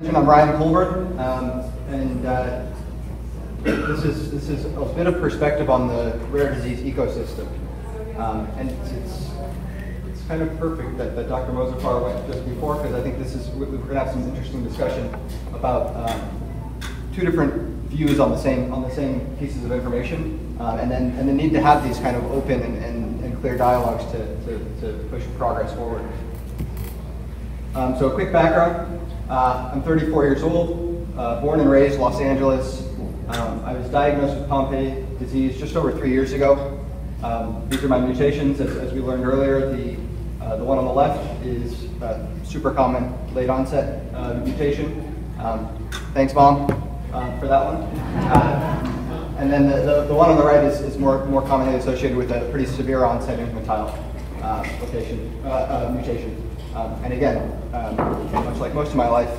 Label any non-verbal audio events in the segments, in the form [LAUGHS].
I'm Ryan Colburn, um, and uh, this is this is a bit of perspective on the rare disease ecosystem. Um, and it's, it's, it's kind of perfect that, that Dr. Mozaffar went just before because I think this is we're going to have some interesting discussion about um, two different views on the same on the same pieces of information, um, and then and the need to have these kind of open and, and, and clear dialogues to, to, to push progress forward. Um, so a quick background. Uh, I'm 34 years old, uh, born and raised Los Angeles. Um, I was diagnosed with Pompe disease just over three years ago. Um, these are my mutations, as, as we learned earlier. The, uh, the one on the left is a super common late onset uh, mutation. Um, thanks, Mom, uh, for that one. Uh, and then the, the, the, one on the right is, is more, more commonly associated with a pretty severe onset infantile location, mutation. Um, and again, um, much like most of my life,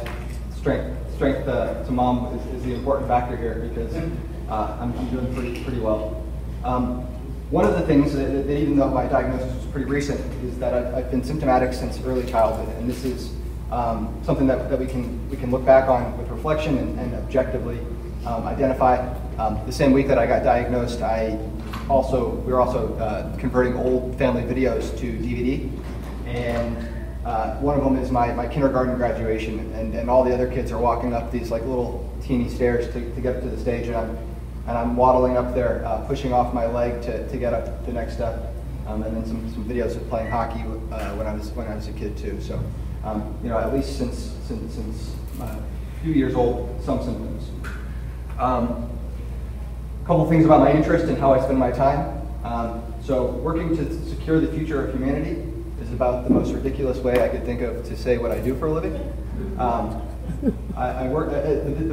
strength, strength uh, to mom is, is, the important factor here because uh, I'm, I'm, doing pretty, pretty well. Um, one of the things that, that, even though my diagnosis was pretty recent, is that I've, I've been symptomatic since early childhood, and this is um, something that, that we can we can look back on with reflection and, and objectively um, identify. Um, the same week that I got diagnosed, I also we were also uh, converting old family videos to DVD, and uh, one of them is my, my kindergarten graduation, and, and all the other kids are walking up these like little teeny stairs to, to get up to the stage, and I'm, and I'm waddling up there, uh, pushing off my leg to, to get up the next step. Um, and then some, some videos of playing hockey uh, when I was when I was a kid too. So, um, you know, at least since since since uh, a few years old, some symptoms. Um, a couple things about my interest and how I spend my time. Um, so, working to secure the future of humanity is about the most ridiculous way I could think of to say what I do for a living. Um, I, I, work, uh,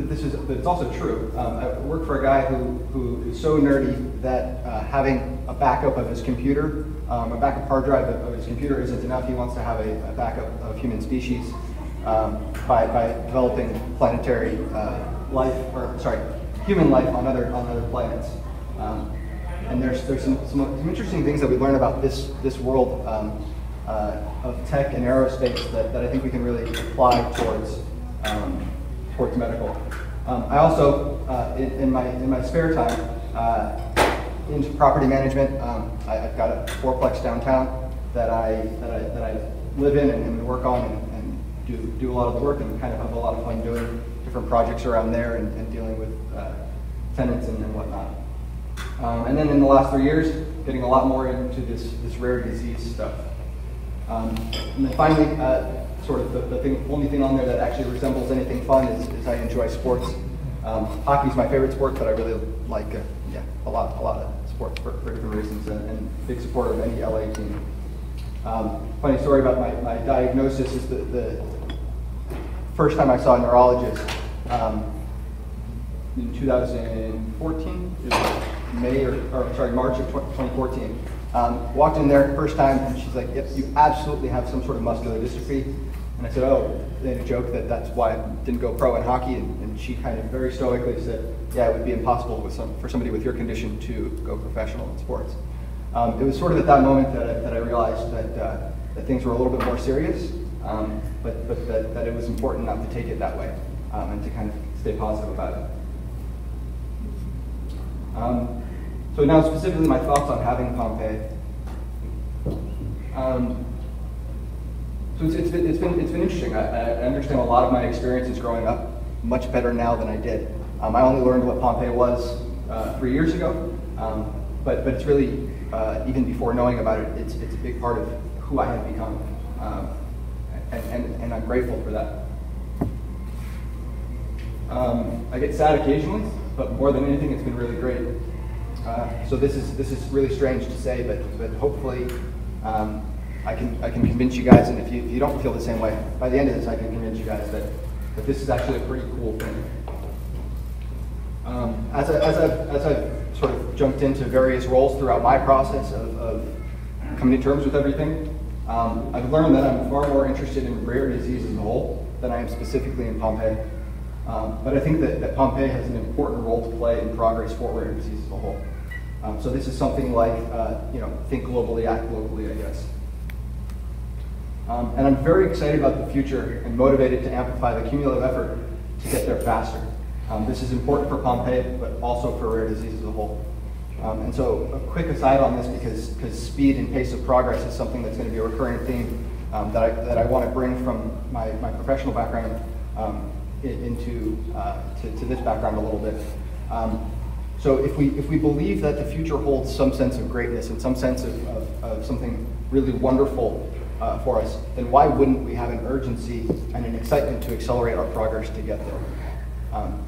this is, but it's also true. Um, I work for a guy who, who is so nerdy that uh, having a backup of his computer, um, a backup hard drive of, his computer isn't enough. He wants to have a, a backup of human species um, by, by developing planetary uh, life, or sorry, human life on other, on other planets. Um, and there's, there's some, some, some, interesting things that we learn about this, this world um, uh, of tech and aerospace that, that I think we can really apply towards, um, towards medical. Um, I also, uh, in, in, my, in my spare time, uh, into property management. Um, I, have got a fourplex downtown that I, that I, that I live in and, and work on and, and, do, do a lot of the work and kind of have a lot of fun doing different projects around there and, and dealing with uh, tenants and, and whatnot. Um, and then in the last three years, getting a lot more into this, this rare disease stuff. Um, and then finally, uh, sort of the, the thing, only thing on there that actually resembles anything fun is, is I enjoy sports. Um, hockey is my favorite sport, but I really like uh, yeah, a lot, a lot of sports for, for different reasons, and, and, big supporter of any LA team. Um, funny story about my, my diagnosis is the, the first time I saw a neurologist um, in 2014, May or, or sorry, March of 2014. Um, walked in there first time, and she's like, "Yep, you absolutely have some sort of muscular dystrophy." And I said, "Oh," they had a joke that that's why I didn't go pro in hockey, and, and she kind of very stoically said, "Yeah, it would be impossible some, for somebody with your condition to go professional in sports." Um, it was sort of at that moment that I, that I realized that, uh, that things were a little bit more serious, um, but, but that, that, it was important not to take it that way um, and to kind of stay positive about it. So now specifically my thoughts on having Pompe. Um, so it's, it's, been, it's, been, it's been interesting. I, I, understand a lot of my experiences growing up much better now than I did. Um, I only learned what Pompe was uh, three years ago, um, but, but it's really, uh, even before knowing about it, it's, it's a big part of who I have become. Um, and, and, and, I'm grateful for that. Um, I get sad occasionally, but more than anything, it's been really great. Uh, so this is this is really strange to say, but but hopefully um, I can I can convince you guys, and if you, if you don't feel the same way, by the end of this, I can convince you guys that that this is actually a pretty cool thing. Um, as, I, as, I've, as I've sort of jumped into various roles throughout my process of, of coming to terms with everything, um, I've learned that I'm far more interested in rare disease as a whole than I am specifically in Pompe. Um, but I think that, that Pompe has an important role to play in progress for rare disease as a whole. Um, so this is something like, uh, you know, think globally, act locally, I guess. Um, and I'm very excited about the future and motivated to amplify the cumulative effort to get there faster. Um, this is important for Pompe, but also for rare disease as a whole. Um, and so a quick aside on this because, because speed and pace of progress is something that's going to be a recurring theme um, that, I, that I want to bring from my, my professional background um, into uh, to, to, this background a little bit. Um, so if we, if we believe that the future holds some sense of greatness and some sense of, of, of something really wonderful uh, for us, then why wouldn't we have an urgency and an excitement to accelerate our progress to get there? Um,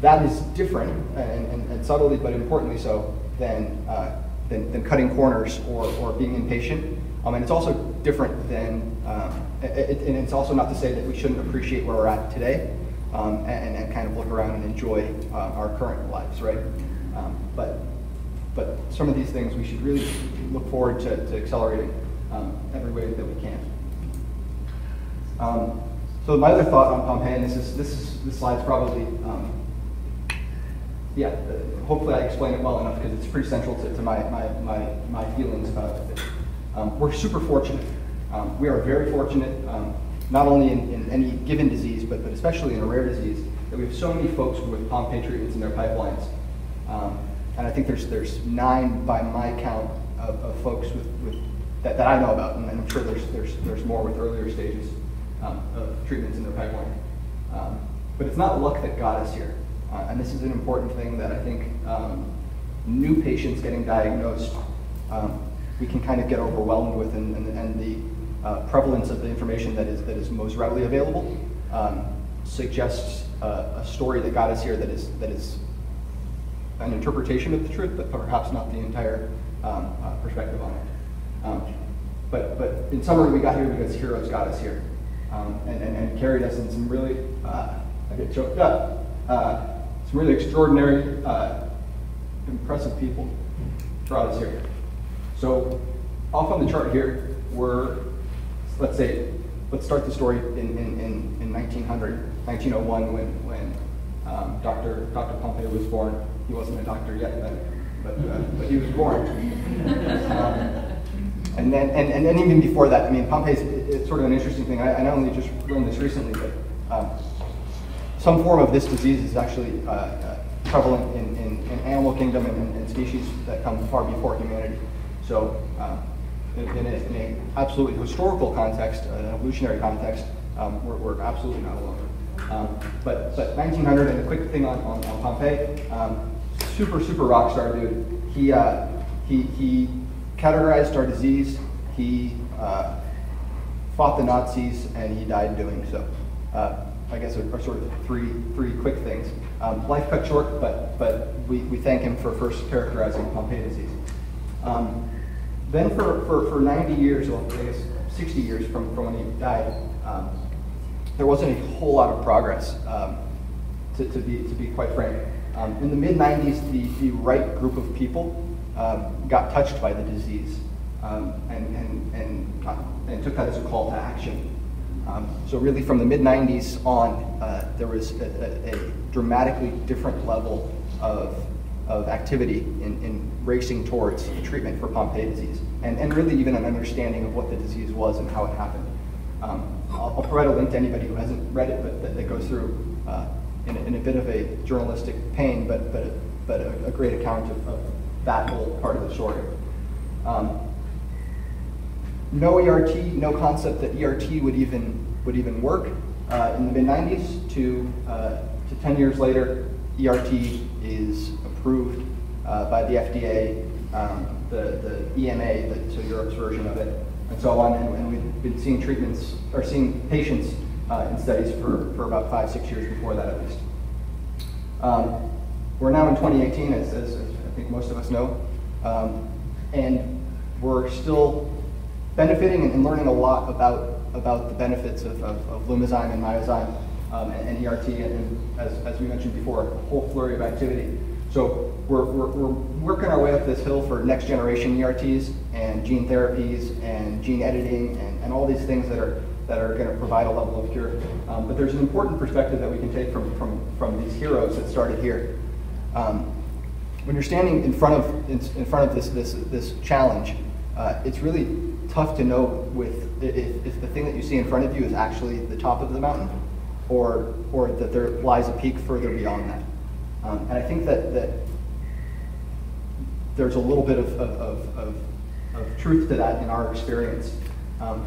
that is different and, and, and, subtly but importantly so than, uh, than, than, cutting corners or, or being impatient. Um, and it's also different than, um, it, and it's also not to say that we shouldn't appreciate where we're at today um, and, and, kind of look around and enjoy uh, our current lives, right? Um, but, but some of these things we should really look forward to, to accelerating um, every way that we can. Um, so my other thought on Pompe, and this is this is this slide's probably um, yeah. Hopefully I explain it well enough because it's pretty central to, to my, my, my my feelings about it. Um, we're super fortunate. Um, we are very fortunate, um, not only in, in, any given disease, but, but especially in a rare disease, that we have so many folks with Pompe treatments in their pipelines. Um, and I think there's there's nine by my count of, of folks with, with that, that I know about, and I'm sure there's, there's, there's more with earlier stages um, of treatments in their pipeline. Um, but it's not luck that got us here. Uh, and this is an important thing that I think um, new patients getting diagnosed, um, we can kind of get overwhelmed with, and, and, and the uh, prevalence of the information that is, that is most readily available um, suggests uh, a story that got us here that is, that is an interpretation of the truth, but perhaps not the entire um, uh, perspective on it. Um, but, but in summary, we got here because heroes got us here um, and, and, and, carried us in some really, uh, I get choked up, uh, some really extraordinary, uh, impressive people brought us here. So off on the chart here, we're, let's say, let's start the story in, in, in, in 1900, 1901 when, when um, Dr. Dr. Pompe was born. He wasn't a doctor yet then, but, uh, but he was born. Um, and then, and, and then even before that, I mean, Pompe is it's sort of an interesting thing. I, I not only just learned this recently, but um, some form of this disease is actually uh, uh, prevalent in, in, in, animal kingdom and, and, species that come far before humanity. So um, in, in, a, in a absolutely historical context, an evolutionary context, um, we're, we're, absolutely not alone. Um, but, but 1900, and a quick thing on, on, on Pompe, um, super, super rock star dude. He, uh, he, he categorized our disease. He uh, fought the Nazis, and he died doing so. Uh, I guess are, are, sort of three three quick things. Um, life cut short, but but we, we thank him for first characterizing Pompe disease. Um, then for, for, for 90 years, well, I guess 60 years from, from when he died, um, there wasn't a whole lot of progress, um, to, to, be, to be quite frank. Um, in the mid 90s, the, the right group of people um, got touched by the disease um, and, and, and, uh, and, took that as a call to action. Um, so really from the mid-90s on, uh, there was a, a, a, dramatically different level of, of activity in, in racing towards treatment for Pompe disease, and, and really even an understanding of what the disease was and how it happened. Um, I'll, I'll, provide a link to anybody who hasn't read it, but that, that goes through uh, in, in, a bit of a journalistic pain, but, but, a, but a, a great account of, of that whole part of the story. Um, no ERT, no concept that ERT would even would even work uh, in the mid 90s to uh, to 10 years later, ERT is approved uh, by the FDA, um, the the EMA, the, so Europe's version of it, and so on. And, and we've been seeing treatments or seeing patients uh, in studies for, for about five six years before that at least. Um, we're now in 2018, as, as I think most of us know. Um, and we're still benefiting and, learning a lot about, about the benefits of, of, of Lumizyme and Myozyme um, and, and, ERT, and, and, as, as we mentioned before, a whole flurry of activity. So we're, we're, we're, working our way up this hill for next generation ERTs and gene therapies and gene editing and, and all these things that are, that are going to provide a level of cure. Um, but there's an important perspective that we can take from, from, from these heroes that started here. Um, when you're standing in front of in, in front of this this this challenge, uh, it's really tough to know with if, if the thing that you see in front of you is actually the top of the mountain, or, or that there lies a peak further beyond that. Um, and I think that, that there's a little bit of, of, of, of truth to that in our experience. Um,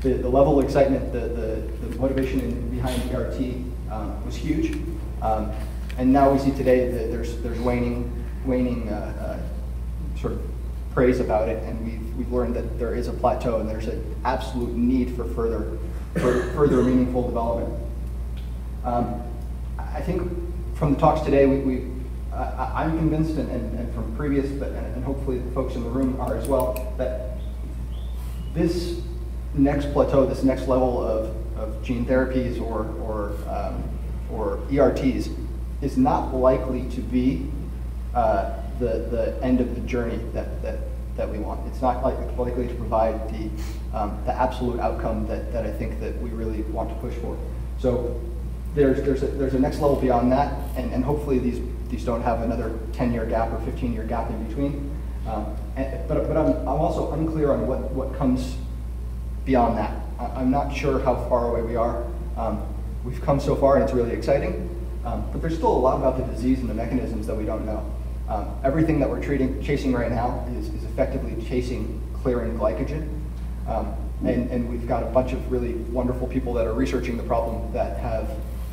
the, the level of excitement, the, the, the motivation in, behind ERT um, was huge. Um, and now we see today that there's, there's waning, waning uh, uh, sort of praise about it, and we've, we've learned that there is a plateau and there's an absolute need for further, for further meaningful development. Um, I think from the talks today, we, we I, am convinced, and, and, and, from previous, but and, and hopefully the folks in the room are as well, that this next plateau, this next level of, of gene therapies or, or, um, or ERTs is not likely to be uh, the, the end of the journey that, that, that we want. It's not like, likely to provide the, um, the absolute outcome that, that I think that we really want to push for. So there's, there's, a, there's a next level beyond that, and, and hopefully these, these don't have another 10-year gap or 15-year gap in between. Um, and, but but I'm, I'm also unclear on what, what comes beyond that. I, am not sure how far away we are. Um, we've come so far and it's really exciting, um, but there's still a lot about the disease and the mechanisms that we don't know. Um, everything that we're treating, chasing right now is, is effectively chasing clearing glycogen. Um, and, and we've got a bunch of really wonderful people that are researching the problem that have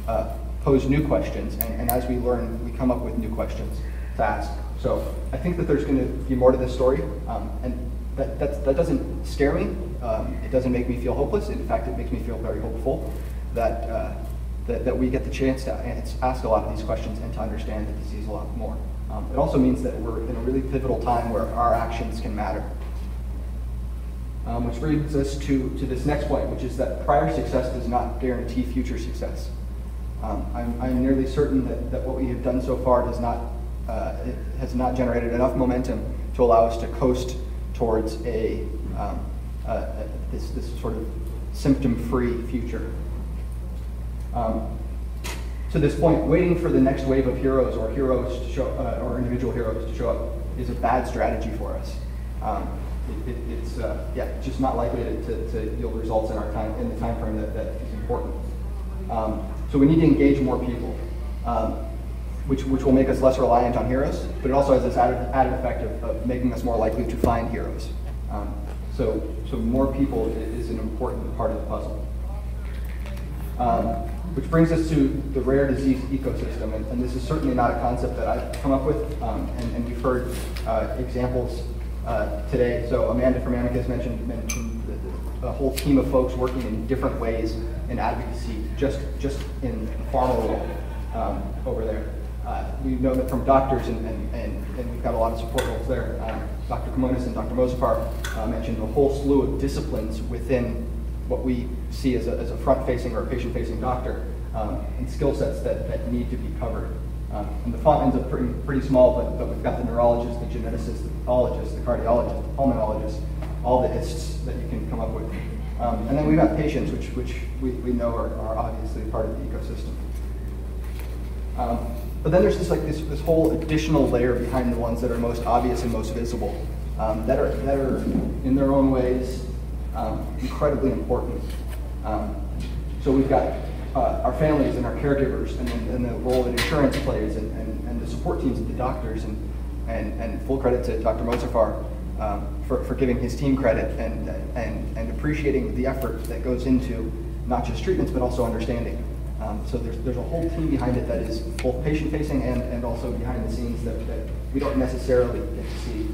uh, posed new questions. And, and as we learn, we come up with new questions to ask. So I think that there's going to be more to this story. Um, and that, that, that doesn't scare me. Um, it doesn't make me feel hopeless. In fact, it makes me feel very hopeful that, uh, that, that, we get the chance to ask a lot of these questions and to understand the disease a lot more. Um, it also means that we're in a really pivotal time where our actions can matter. Um, which brings us to, to this next point, which is that prior success does not guarantee future success. Um, I'm, I'm, nearly certain that, that what we have done so far does not, uh, has not generated enough momentum to allow us to coast towards a, um, uh, this, this sort of symptom-free future. Um, to this point, waiting for the next wave of heroes or heroes to show, uh, or individual heroes to show up is a bad strategy for us. Um, it, it, it's uh, yeah, just not likely to, to, to, yield results in our time in the time frame that, that is important. Um, so we need to engage more people. Um, which, which will make us less reliant on heroes, but it also has this added, added effect of, of making us more likely to find heroes. Um, so, so more people is an important part of the puzzle. Um, which brings us to the rare disease ecosystem, and, and, this is certainly not a concept that I've come up with, um, and, and, we've heard uh, examples uh, today. So Amanda from Amicus mentioned, mentioned a whole team of folks working in different ways in advocacy, just, just in pharma um, over there. Uh, we know that from doctors, and, and, and, and, we've got a lot of support roles there. Um, Dr. Kimonis and Dr. Mozaffar uh, mentioned a whole slew of disciplines within what we see as a, as a front-facing or patient-facing doctor um, and skill sets that, that need to be covered. Um, and the font ends up pretty, pretty small, but, but we've got the neurologist, the geneticist, the pathologist, the cardiologist, the pulmonologist, all the ists that you can come up with. Um, and then we've got patients, which, which we, we know are, are obviously part of the ecosystem. Um, but then there's this like this, this whole additional layer behind the ones that are most obvious and most visible, um, that are that are in their own ways um, incredibly important. Um, so we've got uh, our families and our caregivers, and, and the role that insurance plays, and, and, and, the support teams of the doctors, and and, and full credit to Dr. Mozaffar um, for, for giving his team credit and, and, and appreciating the effort that goes into not just treatments but also understanding. Um, so there's, there's a whole team behind it that is both patient-facing and, and also behind the scenes that, that we don't necessarily get to see.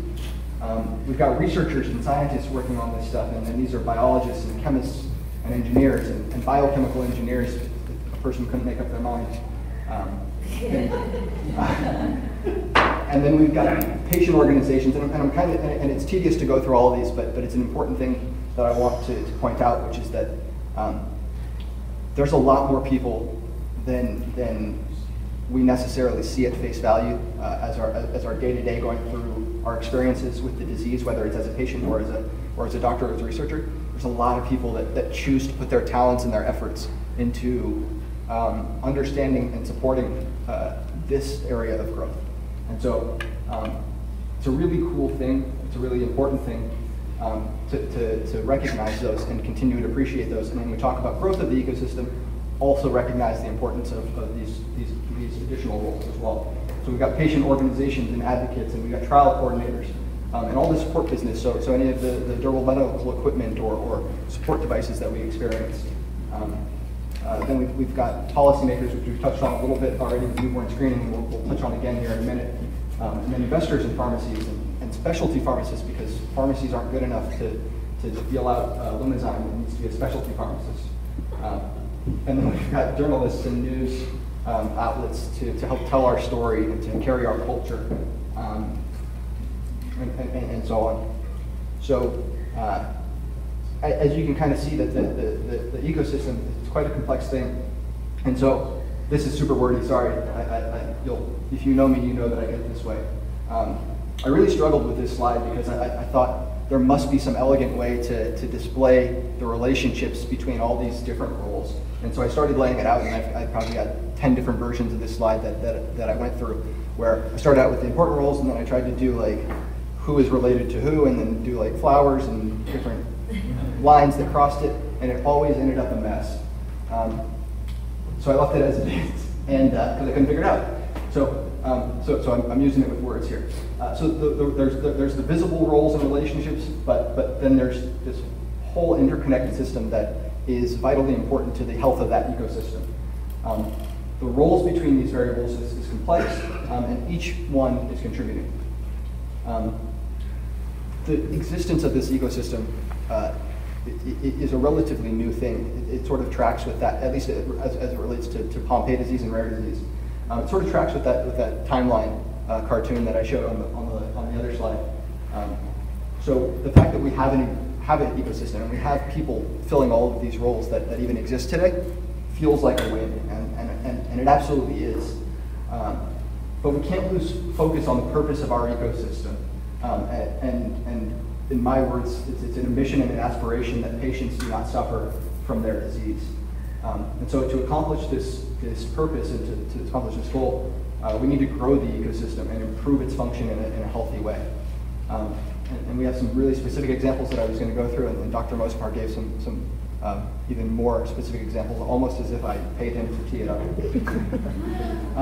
Um, we've got researchers and scientists working on this stuff, and, and these are biologists and chemists and engineers and, and, biochemical engineers. A person couldn't make up their mind. Um, [LAUGHS] and, uh, and, then we've got patient organizations, and, and I'm kind of, and it's tedious to go through all of these, but, but it's an important thing that I want to, to point out, which is that um, there's a lot more people than, than we necessarily see at face value uh, as our as our day to day going through our experiences with the disease, whether it's as a patient or as a or as a doctor or as a researcher. There's a lot of people that, that choose to put their talents and their efforts into um, understanding and supporting uh, this area of growth. And so um, it's a really cool thing. It's a really important thing. um, to, to, to recognize those and continue to appreciate those. And when we talk about growth of the ecosystem, also recognize the importance of, of these, these, these additional roles as well. So we've got patient organizations and advocates, and we've got trial coordinators, um, and all the support business. So, so any of the, the durable medical equipment or, or support devices that we experience. Um, uh, then we've, we've got policymakers, which we've touched on a little bit already with newborn screening, we'll, we'll touch on again here in a minute. Um, and then investors in pharmacies and, and, specialty pharmacists, because pharmacies aren't good enough to, to deal out uh, Lumizyme, it needs to be a specialty pharmacist. Um, and then we've got journalists and news um, outlets to, to help tell our story and to carry our culture, um, and, and, and, so on. So, uh, as you can kind of see, that the, the, the, the ecosystem is quite a complex thing. And so, this is super wordy, sorry. I, I, I, if you know me, you know that I get this way. Um, I really struggled with this slide because I, I thought there must be some elegant way to, to display the relationships between all these different roles. And so I started laying it out, and I've, I've probably got 10 different versions of this slide that, that, that I went through, where I started out with the important roles, and then I tried to do like who is related to who, and then do like flowers and different lines that crossed it, and it always ended up a mess. Um, so I left it as it is, and because uh, I couldn't figure it out. So, um, so, so I'm, I'm, using it with words here. Uh, so the, the, there's, the, there's the visible roles and relationships, but, but then there's this whole interconnected system that is vitally important to the health of that ecosystem. Um, the roles between these variables is, is complex, um, and each one is contributing. Um, the existence of this ecosystem uh, is a relatively new thing. It, it, sort of tracks with that, at least as, as it relates to, to Pompe disease and rare disease. Um, it sort of tracks with that with that timeline uh, cartoon that I showed on the on the on the other slide. Um, so the fact that we have an have an ecosystem and we have people filling all of these roles that, that even exist today feels like a win, and and, and, and it absolutely is. Um, but we can't lose focus on the purpose of our ecosystem. Um, and, and in my words, it's, it's an ambition and an aspiration that patients do not suffer from their disease. Um, and so to accomplish this, this purpose and to, to accomplish this goal, uh, we need to grow the ecosystem and improve its function in a, in a healthy way. Um, and, and, we have some really specific examples that I was going to go through, and, and Dr. Mozaffar gave some, some um, even more specific examples, almost as if I paid him to tee it up. [LAUGHS]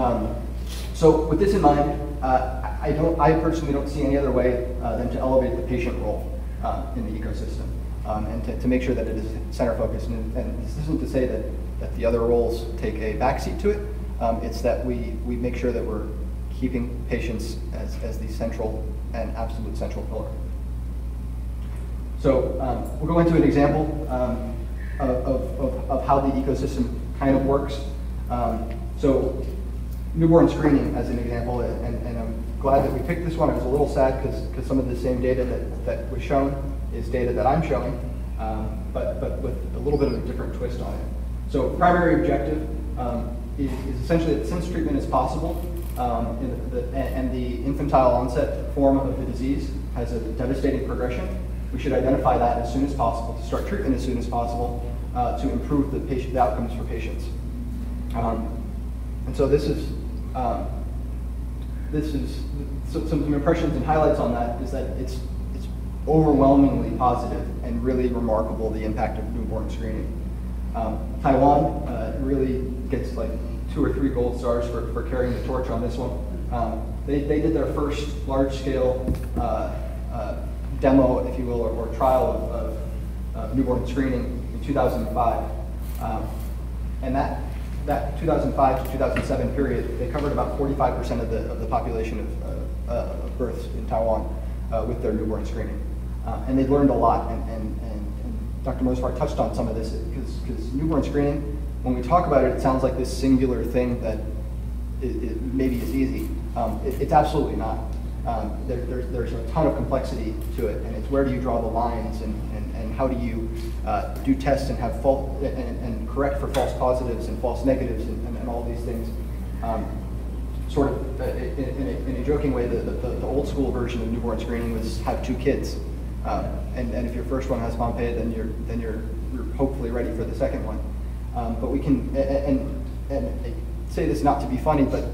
so with this in mind, uh, I, don't, I personally don't see any other way uh, than to elevate the patient role uh, in the ecosystem um, and to, to, make sure that it is center focused. And, and, this isn't to say that, that the other roles take a backseat to it. Um, it's that we, we make sure that we're keeping patients as, as the central and absolute central pillar. So um, we'll go into an example um, of, of, of, how the ecosystem kind of works. Um, so newborn screening as an example, and, and I'm glad that we picked this one. I was a little sad because some of the same data that, that was shown is data that I'm showing, um, but, but with a little bit of a different twist on it. So primary objective um, is, is, essentially that since treatment is possible, um, the, and the infantile onset form of the disease has a devastating progression, we should identify that as soon as possible, to start treatment as soon as possible, uh, to improve the, patient, the outcomes for patients. Um, and so this is um, this is so, some impressions and highlights on that is that it's it's overwhelmingly positive and really remarkable the impact of newborn screening. Um, Taiwan uh, really gets like two or three gold stars for, for carrying the torch on this one. Um, they, they did their first large-scale uh, uh, demo, if you will, or, or trial of, of, newborn screening in 2005. Um, and that that 2005 to 2007 period, they covered about 45% of the, of the population of, uh, uh, births in Taiwan uh, with their newborn screening. Uh, and they learned a lot, and, and, and, and Dr. Mozaffar touched on some of this, because newborn screening, when we talk about it, it sounds like this singular thing that it, it maybe is easy. Um, it, it's absolutely not. Um, there, there, there's a ton of complexity to it, and it's where do you draw the lines, and, and, and how do you uh, do tests and have fault and, and, correct for false positives and false negatives and, and, and all these things. Um, sort of uh, in, in, a, in, a, joking way, the, the, the, old school version of newborn screening was have two kids, um, and, and if your first one has Pompe, then you're then you're, you're hopefully ready for the second one. Um, but we can and, and say this not to be funny, but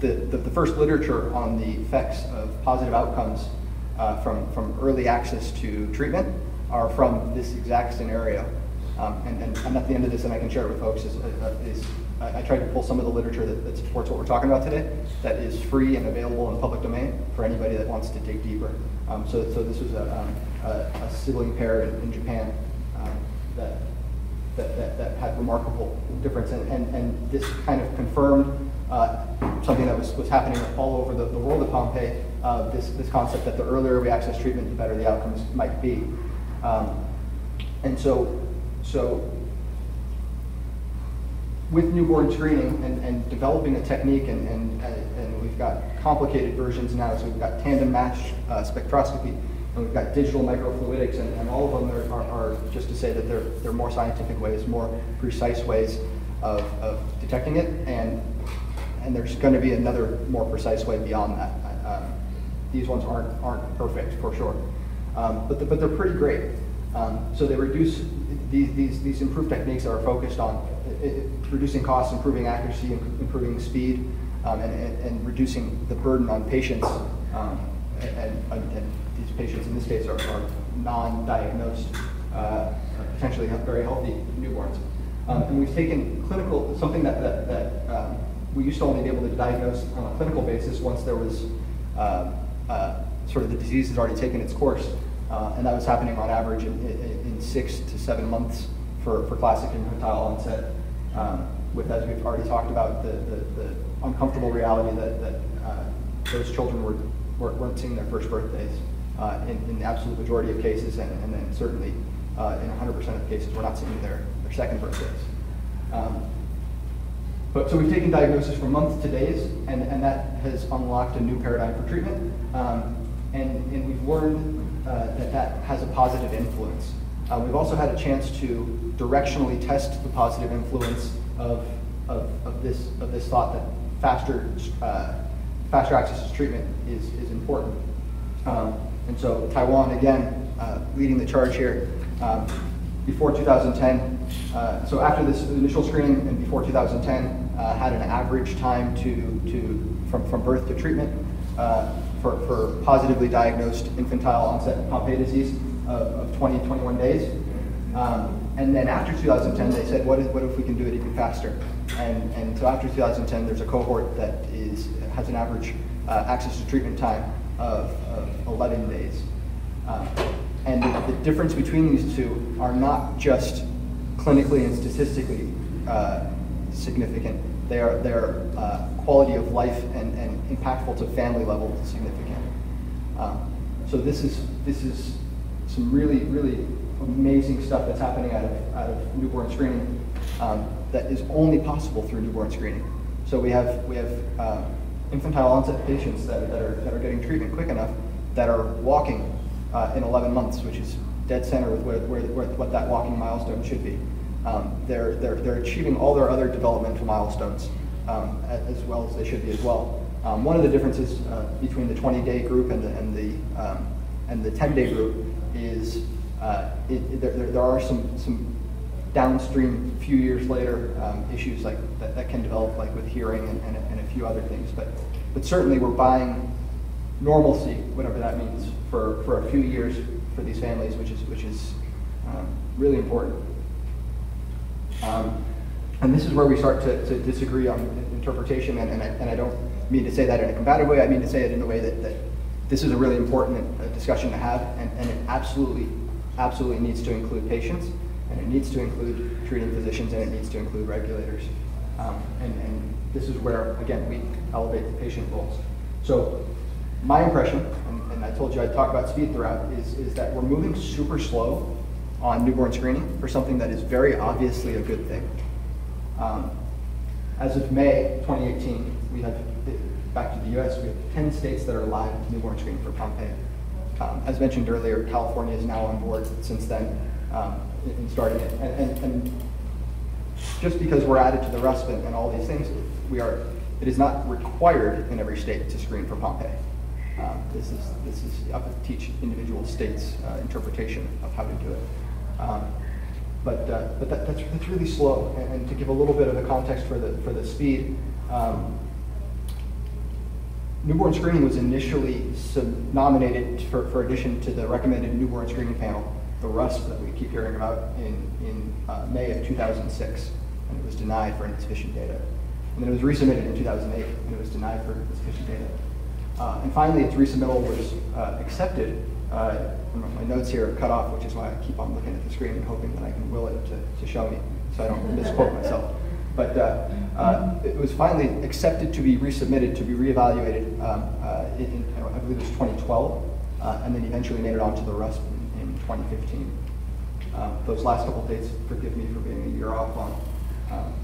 the, the, the, first literature on the effects of positive outcomes uh, from, from early access to treatment are from this exact scenario. Um, and, and, and at the end of this, and I can share it with folks, is, uh, is I, I tried to pull some of the literature that, that supports what we're talking about today that is free and available in the public domain for anybody that wants to dig deeper. Um, so, so this was a, um, a, a sibling pair in, in Japan um, that, that, that, that, had remarkable difference. And, and, and this kind of confirmed uh, something that was, was happening all over the, the world of Pompe, uh, this, this concept that the earlier we access treatment, the better the outcomes might be. Um, and so, so with newborn screening and, and developing a technique, and, and, and we've got complicated versions now, so we've got tandem mass uh, spectroscopy, and we've got digital microfluidics, and, and all of them are, are, are, just to say that they're, they're more scientific ways, more precise ways of, of detecting it, and, and there's going to be another more precise way beyond that. Um, these ones aren't, aren't perfect, for sure, um, but, the, but they're pretty great. Um, so they reduce, these, these, these improved techniques are focused on reducing costs, improving accuracy, improving speed, um, and, and, and, reducing the burden on patients. Um, and, and, these patients, in this case, are, are non-diagnosed, uh, potentially very healthy newborns. Um, and we've taken clinical, something that, that, that um, we used to only be able to diagnose on a clinical basis once there was uh, uh, sort of the disease has already taken its course. Uh, and that was happening on average in, in, in, six to seven months for, for classic infantile onset um, with, as we've already talked about, the, the, the uncomfortable reality that, that uh, those children were, were, not seeing their first birthdays uh, in, in, the absolute majority of cases, and, and then certainly uh, in 100% of cases, we're not seeing their, their second birthdays. Um, but so we've taken diagnosis from months to days, and, and that has unlocked a new paradigm for treatment. Um, and, and we've learned that that has a positive influence. Uh, we've also had a chance to directionally test the positive influence of, of, of this, of this thought that faster, uh, faster access to treatment is, is important. Um, and so Taiwan, again, uh, leading the charge here. Um, before 2010, uh, so after this initial screening and before 2010, uh, had an average time to, to from, from birth to treatment uh, for, for positively diagnosed infantile onset Pompe disease of, of 20, 21 days. Um, and then after 2010, they said, what if, what if we can do it even faster? And, and so after 2010, there's a cohort that is, has an average uh, access to treatment time of, of 11 days. Uh, and the, the, difference between these two are not just clinically and statistically uh, significant. They are, their uh, quality of life and, and impactful to family level is significant. Um, so this is, this is some really, really amazing stuff that's happening out of, out of newborn screening um, that is only possible through newborn screening. So we have, we have uh, infantile onset patients that, that, are, that are getting treatment quick enough that are walking uh, in 11 months, which is dead center with where, where, where, what that walking milestone should be. Um, they're, they're, they're achieving all their other developmental milestones um, as well as they should be as well. Um, one of the differences uh, between the 20-day group and the, and the, um, and the 10-day group is uh, it, it, there, there are some, some downstream few years later um, issues like that, that, can develop like with hearing and, and, and, a few other things. But, but certainly we're buying normalcy, whatever that means, for, for a few years for these families, which is, which is um, really important. Um, and this is where we start to, to disagree on interpretation, and, and, I, and I don't mean to say that in a combative way, I mean to say it in a way that, that this is a really important uh, discussion to have, and, and it absolutely, absolutely needs to include patients, and it needs to include treating physicians, and it needs to include regulators. Um, and, and this is where, again, we elevate the patient goals. So my impression, and, and I told you I'd talk about speed throughout, is, is that we're moving super slow on newborn screening for something that is very obviously a good thing. Um, as of May 2018, we have back to the US, we have 10 states that are live with newborn screening for Pompe. Um, as mentioned earlier, California is now on board since then um, in starting it. And, and, and, just because we're added to the RUSP and, all these things, we are, it is not required in every state to screen for Pompe. Um, this is this is up to teach individual states uh, interpretation of how to do it. Um, but uh, but that, that's that's really slow. And, and, to give a little bit of the context for the for the speed, um, newborn screening was initially nominated for, for addition to the recommended newborn screening panel, the RUSP that we keep hearing about in, in uh, May of 2006, and it was denied for insufficient data. And then it was resubmitted in 2008, and it was denied for insufficient data. Uh, and finally, its resubmittal was uh, accepted. Uh, my notes here are cut off, which is why I keep on looking at the screen and hoping that I can will it to, to show me, so I don't [LAUGHS] misquote myself. But uh, uh, it was finally accepted to be resubmitted, to be reevaluated um, uh, in, in, I believe it was 2012, and then eventually made it onto the RUSP in, in 2015. Um, those last couple dates, forgive me for being a year off on. Um,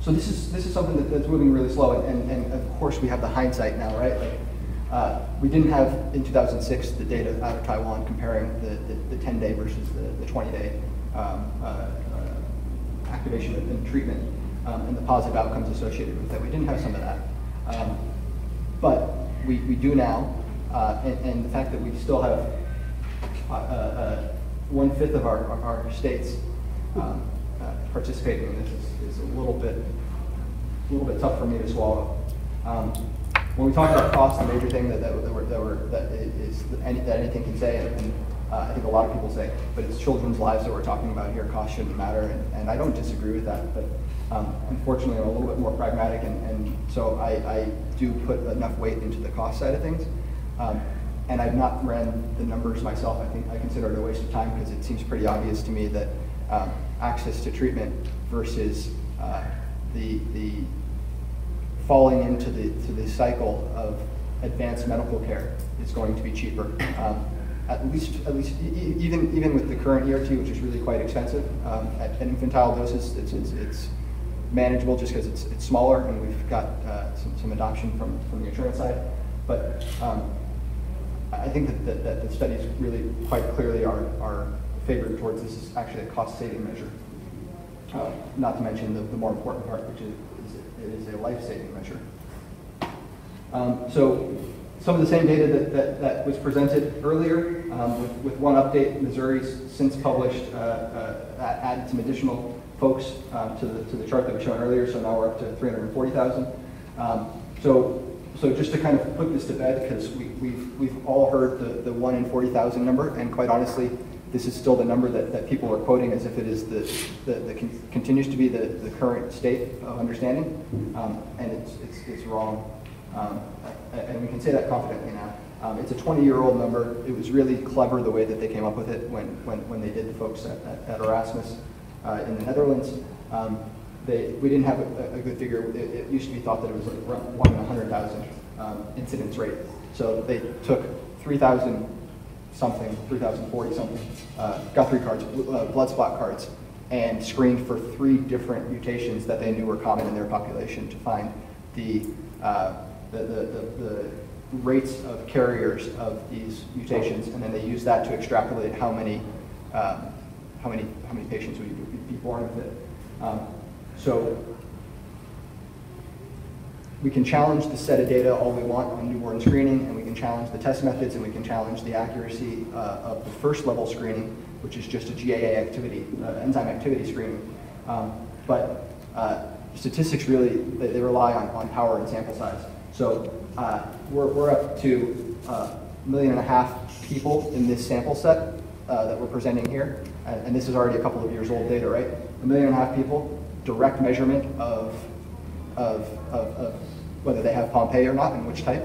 so this is this is something that, that's moving really slow, and, and, and, of course we have the hindsight now, right? Like, uh, we didn't have in 2006 the data out of Taiwan comparing the, the, the 10 day versus the, the 20 day um, uh, uh, activation and treatment um, and the positive outcomes associated with that. We didn't have some of that. Um, but we, we do now, uh, and, and, the fact that we still have uh, uh, one fifth of our, our states um, participating in this is, is, a little bit a little bit tough for me to swallow. When we talk about cost, the major thing that, that, that, we're, that, we're, that is that, any, that anything can say, and, and uh, I think a lot of people say, but it's children's lives that we're talking about here. Cost shouldn't matter, and, and I don't disagree with that. But um, unfortunately, I'm a little bit more pragmatic, and, and so I, I, do put enough weight into the cost side of things. Um, and I've not ran the numbers myself. I think I consider it a waste of time because it seems pretty obvious to me that um, access to treatment versus uh, the the falling into the to the cycle of advanced medical care is going to be cheaper. Um, at least, at least, e even even with the current ERT, which is really quite expensive, um, at, at, infantile doses, it's, it's, it's manageable just because it's, it's smaller and we've got uh, some, some adoption from, from the insurance side. But um, I think that, that, that, the studies really quite clearly are, are favored towards this is actually a cost saving measure. Uh, not to mention the, the more important part, which is it is a life saving measure. Um, so some of the same data that, that, that was presented earlier, um, with, with, one update, Missouri's since published, uh, uh, added some additional folks um, to, the, to the chart that we showed earlier, so now we're up to 340,000. Um, so, so just to kind of put this to bed, because we, we've, we've all heard the, the 1 in 40,000 number, and quite honestly, this is still the number that, that people are quoting as if it is the, the, the con continues to be the, the current state of understanding, um, and it's, it's, it's wrong. Um, and we can say that confidently now. Um, it's a 20-year-old number. It was really clever the way that they came up with it when, when, when they did the folks at, at, at Erasmus uh, in the Netherlands. Um, they, we didn't have a, a good figure. It, it, used to be thought that it was like one in 100,000 um, incidence rate. So they took 3,000 something, 3,040 something, uh, Guthrie cards, uh, blood spot cards, and screened for three different mutations that they knew were common in their population to find the uh, the, the, the, the rates of carriers of these mutations, and then they use that to extrapolate how many, um, how many, how many patients would be born with it. Um, so we can challenge the set of data all we want on newborn screening, and we can challenge the test methods, and we can challenge the accuracy uh, of the first level screening, which is just a GAA activity, uh, enzyme activity screening. Um, but uh, statistics really, they, they rely on, on power and sample size. So uh, we're, we're up to uh, a million and a half people in this sample set uh, that we're presenting here. And, and, this is already a couple of years old data, right? A million and a half people, direct measurement of, of, of, of whether they have Pompe or not and which type,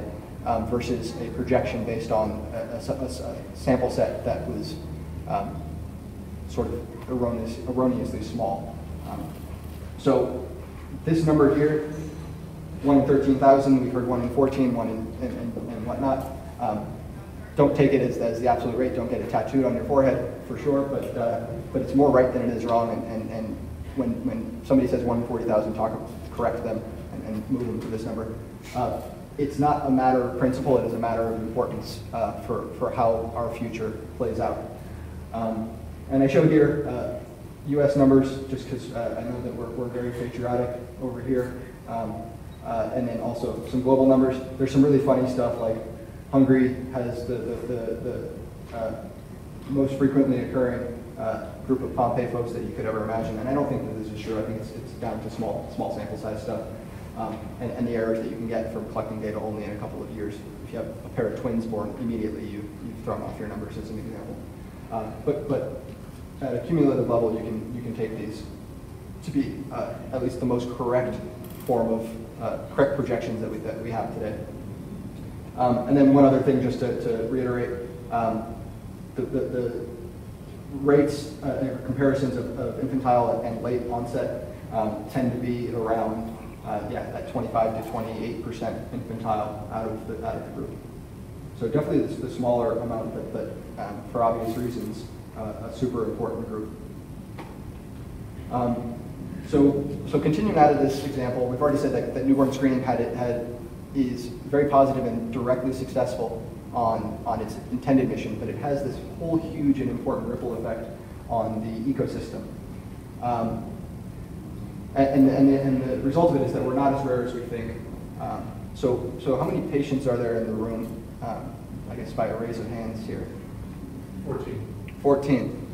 um, versus a projection based on a, a, a sample set that was um, sort of erroneous, erroneously small. Um, so this number here one in 13,000, we've heard one in 14, one in, and, and, and whatnot. Um, don't take it as, as the absolute rate, don't get it tattooed on your forehead for sure, but, uh, but it's more right than it is wrong, and, and, and when, when somebody says one in 40,000, talk, correct them and, and, move them to this number. Uh, it's not a matter of principle, it is a matter of importance uh, for, for how our future plays out. Um, and I show here uh, US numbers, just because uh, I know that we're, we're very patriotic over here. Um, uh, and then also some global numbers. There's some really funny stuff like Hungary has the, the, the, the uh, most frequently occurring uh, group of Pompe folks that you could ever imagine. And I don't think that this is true. I think it's, it's down to small, small sample size stuff. Um, and, and the errors that you can get from collecting data only in a couple of years. If you have a pair of twins born, immediately you, you've off your numbers as an example. Uh, but, but at a cumulative level, you can, you can take these to be uh, at least the most correct form of uh, correct projections that we, that we have today. Um, and then one other thing, just to, to reiterate, um, the, the, the, rates uh, comparisons of, of, infantile and late onset um, tend to be around, uh, yeah, that 25 to 28 percent infantile out of the out of the group. So definitely the, the smaller amount, but, but um, for obvious reasons, uh, a super important group. Um, so, so continuing out of this example, we've already said that, that newborn screening had, it had is very positive and directly successful on, on its intended mission, but it has this whole huge and important ripple effect on the ecosystem. Um, and, and, the, and the result of it is that we're not as rare as we think. Um, so, so how many patients are there in the room? Um, I guess by a raise of hands here. 14. 14.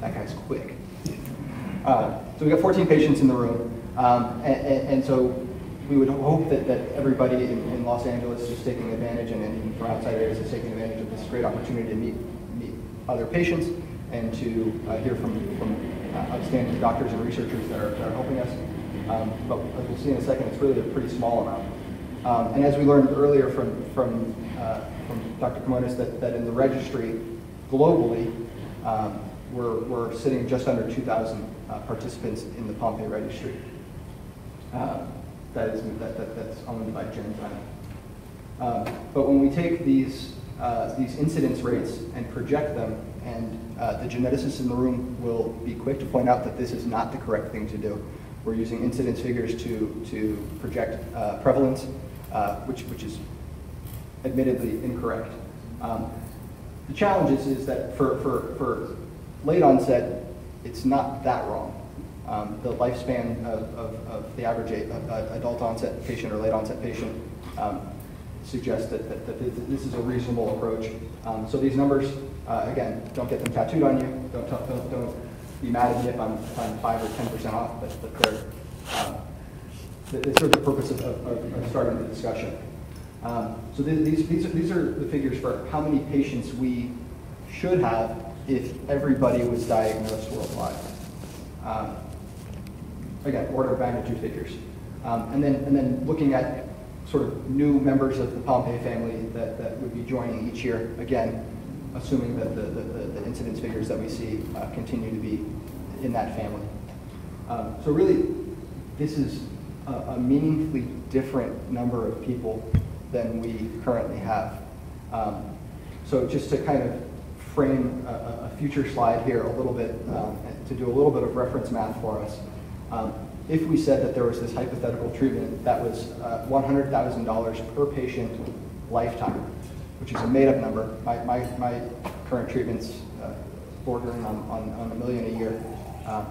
That guy's quick. Uh, so we got 14 patients in the room, um, and, and, and, so we would hope that, that everybody in, in, Los Angeles is taking advantage, and, and even from outside areas is taking advantage of this great opportunity to meet, meet other patients and to uh, hear from, from outstanding doctors and researchers that are, that are helping us. Um, but as we'll see in a second, it's really a pretty small amount. Um, and as we learned earlier from, from, uh, from Dr. Kimonis, that, that in the registry globally, um, we're, we're sitting just under 2,000 uh, participants in the Pompe registry. Uh, that is, that, that, that's owned by Genzyme. Uh, but when we take these, uh, these incidence rates and project them, and uh, the geneticists in the room will be quick to point out that this is not the correct thing to do. We're using incidence figures to, to project uh, prevalence, which, which is admittedly incorrect. Um, the challenge is, is that for, for, for late onset, it's not that wrong. Um, the lifespan of, of, of the average adult onset patient or late onset patient um, suggests that, that, that, this is a reasonable approach. Um, so these numbers, uh, again, don't get them tattooed on you. Don't, don't, don't be mad at me if I'm, if I'm 5 or 10% off, but, but they're, um, they serve the purpose of, of, of starting the discussion. Um, so th these, these, are, these are the figures for how many patients we should have if everybody was diagnosed worldwide. Um, again, order of magnitude figures. Um, and, then, and then looking at sort of new members of the Pompe family that, that would be joining each year, again, assuming that the, the, the incidence figures that we see uh, continue to be in that family. Um, so really, this is a, a, meaningfully different number of people than we currently have. Um, so just to kind of frame a, a, future slide here a little bit, um, to do a little bit of reference math for us. Um, if we said that there was this hypothetical treatment that was uh, $100,000 per patient lifetime, which is a made-up number. My, my, my current treatment's uh, bordering on, on, on, a million a year. Um,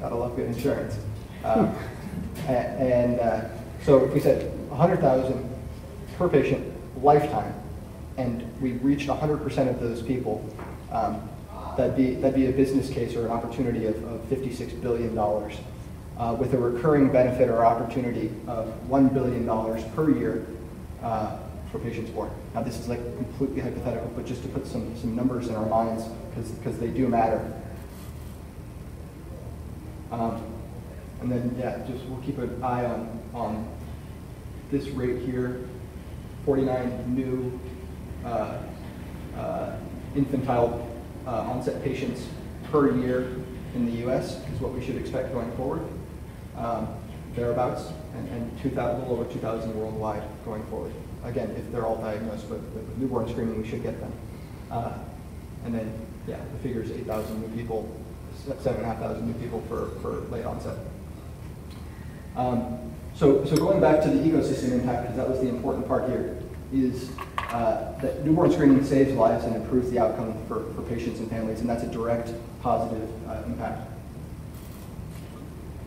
gotta love good insurance. Um, [LAUGHS] and uh, so if we said 100,000 per patient lifetime, and we reached 100% of those people, um, that'd, be, that'd be a business case or an opportunity of, of $56 billion uh, with a recurring benefit or opportunity of $1 billion per year uh, for patients born. Now this is like completely hypothetical, but just to put some, some numbers in our minds, because because they do matter. Um, and then, yeah, just we'll keep an eye on, on this rate here, 49 new uh, uh, infantile uh, onset patients per year in the U.S. is what we should expect going forward, um, thereabouts, and, and 2,000, a little over 2,000 worldwide going forward. Again, if they're all diagnosed with, with newborn screening, we should get them. Uh, and then, yeah, the figure is 8,000 new people, 7,500 new people for, for late onset. Um, so, so going back to the ecosystem impact, because that was the important part here, is uh, that newborn screening saves lives and improves the outcome for, for patients and families, and that's a direct positive uh, impact.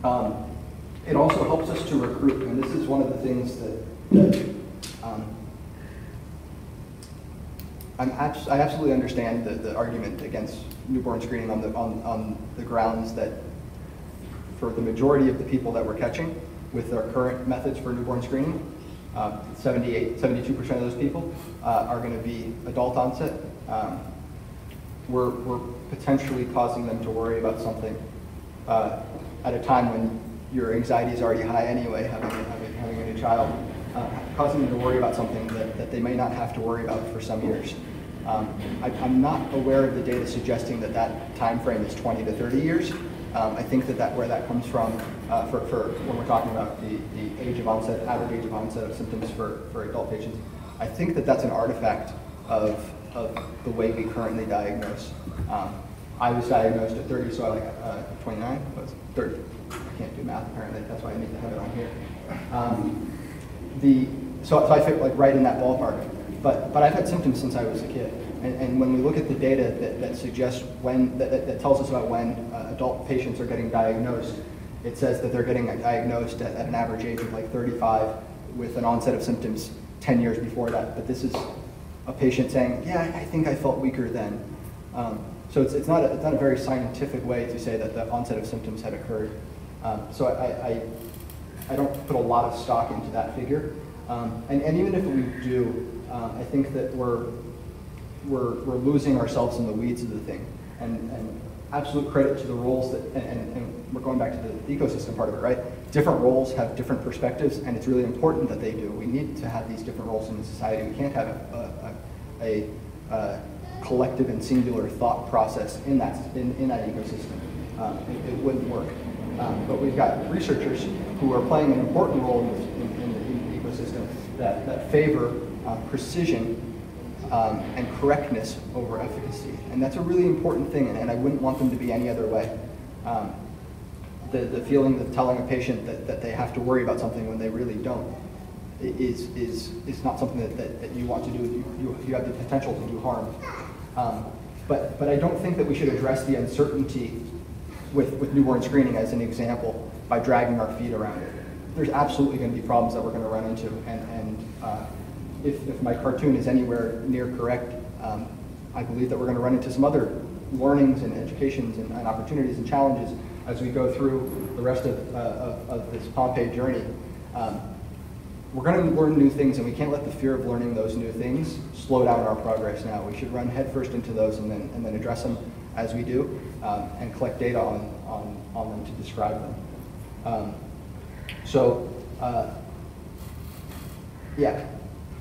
Um, it also helps us to recruit, and this is one of the things that, that um, abs i absolutely understand the, the argument against newborn screening on the, on, on the grounds that for the majority of the people that we're catching, with our current methods for newborn screening. Uh, 78, 72% of those people uh, are going to be adult onset. Um, we're, we're potentially causing them to worry about something uh, at a time when your anxiety is already high anyway, having, having, having a new child, uh, causing them to worry about something that, that they may not have to worry about for some years. Um, I, I'm not aware of the data suggesting that that time frame is 20 to 30 years. Um, I think that, that where that comes from uh, for, for when we're talking about the, the age of onset, average age of onset of symptoms for, for adult patients, I think that that's an artifact of, of the way we currently diagnose. Um, I was diagnosed at 30, so I like uh, 29, but 30. I can't do math apparently, that's why I need to have it on here. The, so, so I fit like right in that ballpark. But, but I've had symptoms since I was a kid. And, and when we look at the data that, that suggests when, that, that, tells us about when uh, adult patients are getting diagnosed, it says that they're getting diagnosed at, at an average age of like 35 with an onset of symptoms 10 years before that. But this is a patient saying, yeah, I think I felt weaker then. Um, so it's, it's, not a, it's not a very scientific way to say that the onset of symptoms had occurred. Um, so I, I, I don't put a lot of stock into that figure. Um, and, and even if we do, uh, I think that we're, we're, we're losing ourselves in the weeds of the thing. And, and absolute credit to the roles that, and, and, we're going back to the ecosystem part of it, right? Different roles have different perspectives, and it's really important that they do. We need to have these different roles in society. We can't have a, a, a, a collective and singular thought process in that, in, in that ecosystem. Um, it, it, wouldn't work. Um, but we've got researchers who are playing an important role in, in, in, the, ecosystem that, that favor uh, precision um, and correctness over efficacy. And that's a really important thing, and, and I wouldn't want them to be any other way. Um, the, the feeling of telling a patient that, that they have to worry about something when they really don't is, is, is not something that, that, that you want to do. You, you, you have the potential to do harm. Um, but, but I don't think that we should address the uncertainty with, with newborn screening as an example by dragging our feet around it. There's absolutely going to be problems that we're going to run into, and, and uh, if, if my cartoon is anywhere near correct, um, I believe that we're going to run into some other learnings and educations and, and opportunities and challenges as we go through the rest of, uh, of, of, this Pompe journey. Um, we're going to learn new things, and we can't let the fear of learning those new things slow down our progress now. We should run headfirst into those and then, and then address them as we do um, and collect data on, on, on them to describe them. Um, so, uh, yeah,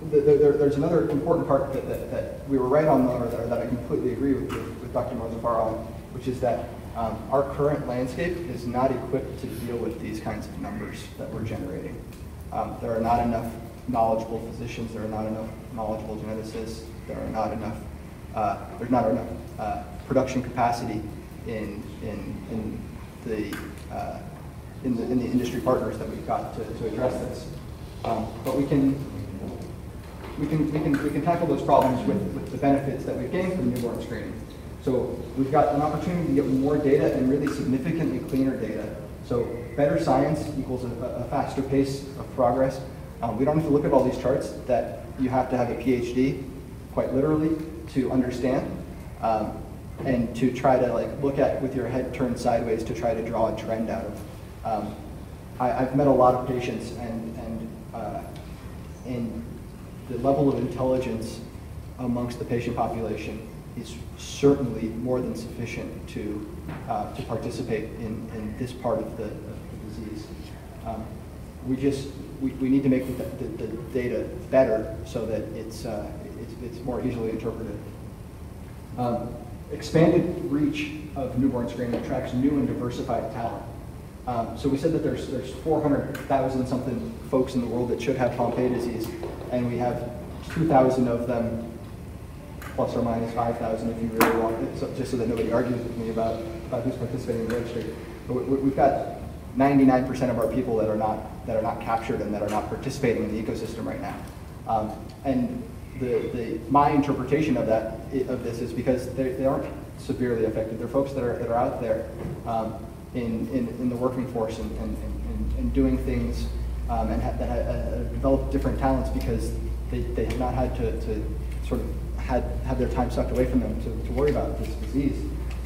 the, the, there's another important part that, that, that, we were right on, or that, that I completely agree with, with, with Dr. Mozaffar on, which is that um, our current landscape is not equipped to deal with these kinds of numbers that we're generating. Um, there are not enough knowledgeable physicians, there are not enough knowledgeable geneticists, there are not enough, uh, there's not enough uh, production capacity in, in, in, the, uh, in, the, in the industry partners that we've got to, to address this. Um, but we can, we can, we can, we can tackle those problems with, with the benefits that we've gained from newborn screening. So we've got an opportunity to get more data and really significantly cleaner data. So better science equals a, a faster pace of progress. Um, we don't have to look at all these charts that you have to have a PhD, quite literally, to understand. Um, and to try to like look at with your head turned sideways to try to draw a trend out of. Um, I, have met a lot of patients and, and uh, in the level of intelligence amongst the patient population is certainly more than sufficient to, uh, to participate in, in this part of the, of the disease. Um, we just, we, we need to make the, the, the data better so that it's, uh, it's, it's more easily interpreted. Um, expanded reach of newborn screening attracts new and diversified talent. Um, so we said that there's, there's 400,000 something folks in the world that should have Pompe disease, and we have 2,000 of them, plus or minus 5,000 if you really want it, so, just so that nobody argues with me about, about who's participating in the registry. But we, we've got 99% of our people that are not that are not captured and that are not participating in the ecosystem right now. Um, and the, the, my interpretation of that of this is because they, they aren't severely affected. They're folks that are, that are out there um, in, in, in the working force and, and, and, and doing things um, and have, that have developed different talents because they, they have not had to, to sort of had, have their time sucked away from them to, to worry about this disease.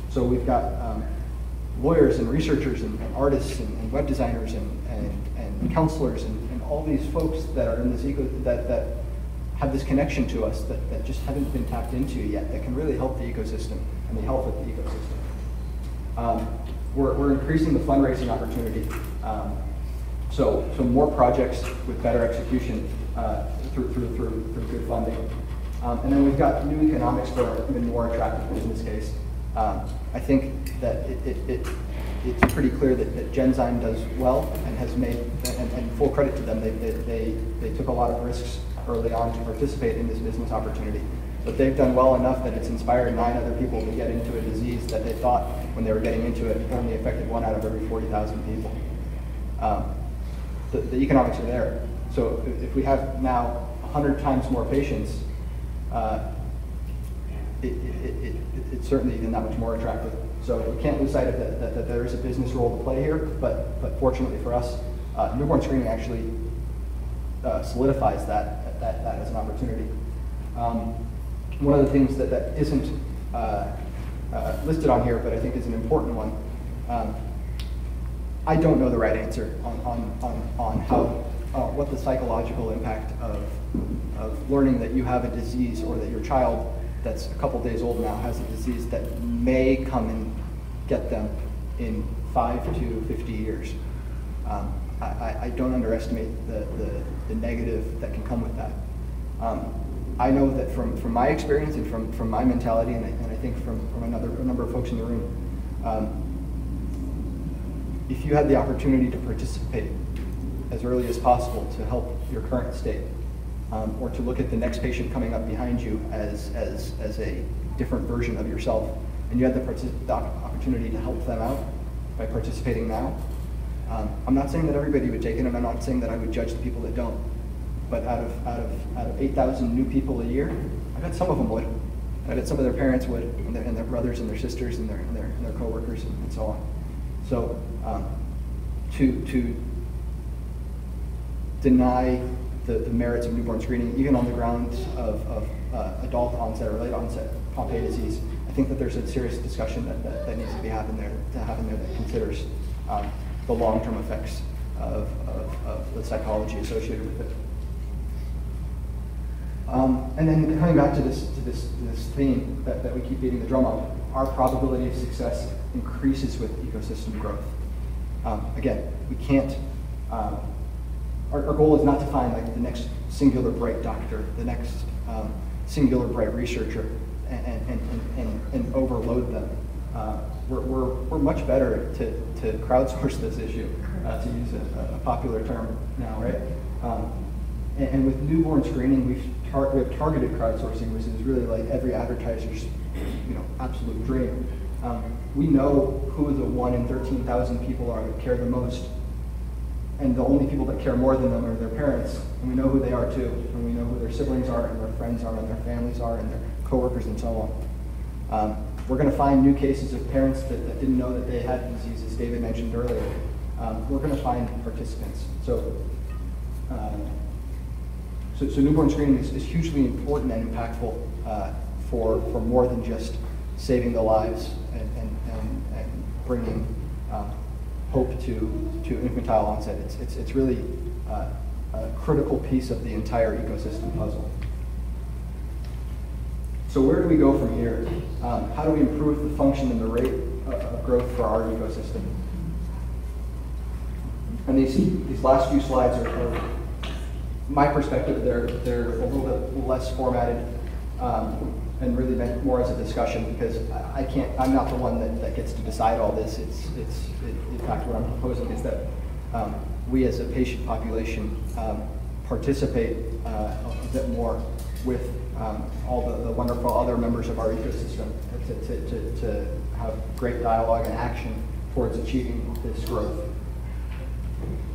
So we've got um, lawyers and researchers and, and artists and, and, web designers and, and, and counselors and, and all these folks that are in this eco, that, that have this connection to us that, that just haven't been tapped into yet, that can really help the ecosystem and the health of the ecosystem. Um, we're, we're increasing the fundraising opportunity. Um, so, so more projects with better execution uh, through, through, through, through good funding. Um, and then we've got new economics for even more attractive business case. Um, I think that it, it, it, it's pretty clear that, that Genzyme does well and has made, and, and full credit to them, they, they, they, they took a lot of risks early on to participate in this business opportunity. But they've done well enough that it's inspired nine other people to get into a disease that they thought when they were getting into it only affected one out of every 40,000 people. Um, the, the, economics are there. So if we have now 100 times more patients, uh, it, it, it, it's certainly even that much more attractive. So we can't lose sight of that, that, that there is a business role to play here, but, but fortunately for us, uh, newborn screening actually uh, solidifies that, that, that as an opportunity. Um, one of the things that, that isn't uh, uh, listed on here, but I think is an important one, um, I don't know the right answer on, on, on, on how, uh, what the psychological impact of, of learning that you have a disease or that your child that's a couple days old now has a disease that may come and get them in five to 50 years. Um, I, I, don't underestimate the, the, the, negative that can come with that. Um, I know that from, from my experience and from, from my mentality, and I, and I think from, from another, a number of folks in the room, um, if you had the opportunity to participate as early as possible to help your current state, um, or to look at the next patient coming up behind you as, as, as a different version of yourself, and you had the, the opportunity to help them out by participating now, um, I'm not saying that everybody would take it, and I'm not saying that I would judge the people that don't. But out of, out of, out of 8,000 new people a year, I bet some of them would. I bet some of their parents would, and their, and their brothers and their sisters and their, and their, and their coworkers and, and so on. So um, to, to deny the, the merits of newborn screening, even on the grounds of, of uh, adult onset or late onset Pompe disease, I think that there's a serious discussion that, that, that needs to be happening there, to happen there that considers um, the long-term effects of, of, of, the psychology associated with it. Um, and then coming back to this, to this, this theme that, that we keep beating the drum on, our probability of success increases with ecosystem growth. Um, again, we can't, um, our, our, goal is not to find like the next singular bright doctor, the next um, singular bright researcher, and, and, and, and, and overload them. Uh, we're, we're, we're much better to, to crowdsource this issue, uh, to use a, a, popular term now, right? Um, and, and, with newborn screening, we've tar we have targeted crowdsourcing, which is really like every advertiser's, you know, absolute dream. Um, we know who the one in 13,000 people are that care the most. And the only people that care more than them are their parents. And we know who they are too. And we know who their siblings are, and their friends are, and their families are, and their coworkers, and so on. Um, we're going to find new cases of parents that, that, didn't know that they had diseases, David mentioned earlier. Um, we're going to find participants. So, um, so, so, newborn screening is, is hugely important and impactful uh, for, for more than just saving the lives and, and, and, and bringing um, hope to, to infantile onset. It's, it's, it's really uh, a critical piece of the entire ecosystem puzzle. So where do we go from here? Um, how do we improve the function and the rate of, of growth for our ecosystem? And these, these last few slides are, are my perspective, they're, they're a little bit less formatted. Um, and really meant more as a discussion because I can't, I'm not the one that, that gets to decide all this. It's, it's, it, in fact, what I'm proposing is that um, we as a patient population um, participate uh, a bit more with um, all the, the, wonderful other members of our ecosystem to, to, to, to have great dialogue and action towards achieving this growth.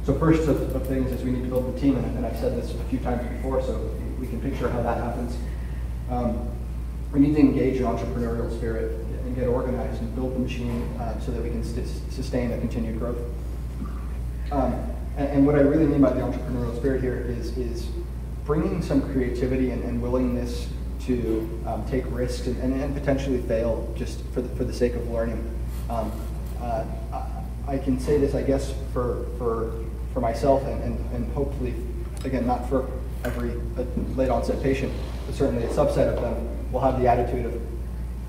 So first of, of, things is we need to build the team, and, and, I've said this a few times before, so we can picture how that happens. Um, we need to engage in entrepreneurial spirit and get organized and build the machine uh, so that we can sustain a continued growth. Um, and, and, what I really mean by the entrepreneurial spirit here is, is bringing some creativity and, and willingness to um, take risks and, and, potentially fail just for the, for the sake of learning. Um, uh, I, can say this, I guess, for, for, for myself and, and, and hopefully, again, not for every late onset patient, but certainly a subset of them will have the attitude of,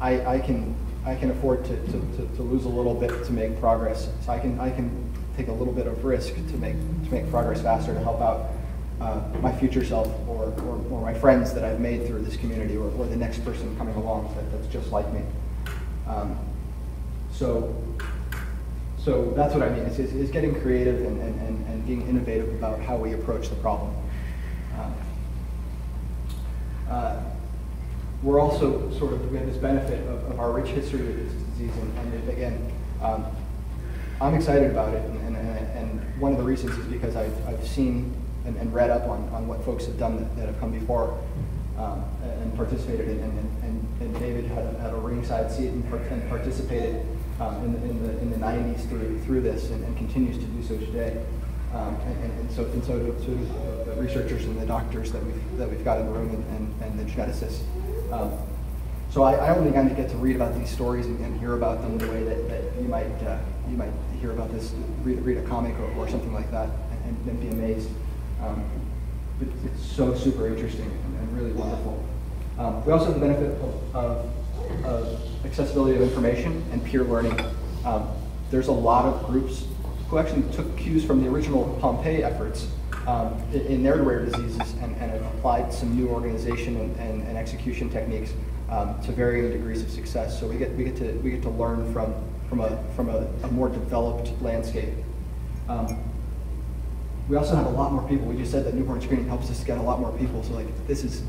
I, I can, I can afford to, to, to, to lose a little bit to make progress. So I can, I can take a little bit of risk to make, to make progress faster to help out uh, my future self or, or, or my friends that I've made through this community or, or the next person coming along that, that's just like me. Um, so, so that's what I mean, is, is, getting creative and, and, and, being innovative about how we approach the problem. Um, uh, we're also sort of, we have this benefit of, of our rich history with this disease, and, and it, again, um, I'm excited about it, and, and, and one of the reasons is because I've, I've seen and, and read up on, on what folks have done that, that have come before um, and participated in, and, and, and David had a, had a ringside seat and, par- and participated um, in, the, in, the, in the 90s through, through this and, and continues to do so today. Um, and, and, so, and so to the researchers and the doctors that we've, that we've got in the room and, and, and the geneticists. Um, so I, I only kind of get to read about these stories and, and hear about them the way that, that you might uh, you might hear about this, read, read a comic or, or something like that, and, and be amazed. Um, it, it's so super interesting and, and really wonderful. Um, we also have the benefit of, of, of, accessibility of information and peer learning. Um, there's a lot of groups who actually took cues from the original Pompe efforts um, in, their rare diseases and, and, have applied some new organization and, and, and execution techniques um, to varying degrees of success. So we get, we get, to, we get to learn from, from, a, from a, a more developed landscape. Um, we also have a lot more people. We just said that newborn screening helps us get a lot more people. So like this is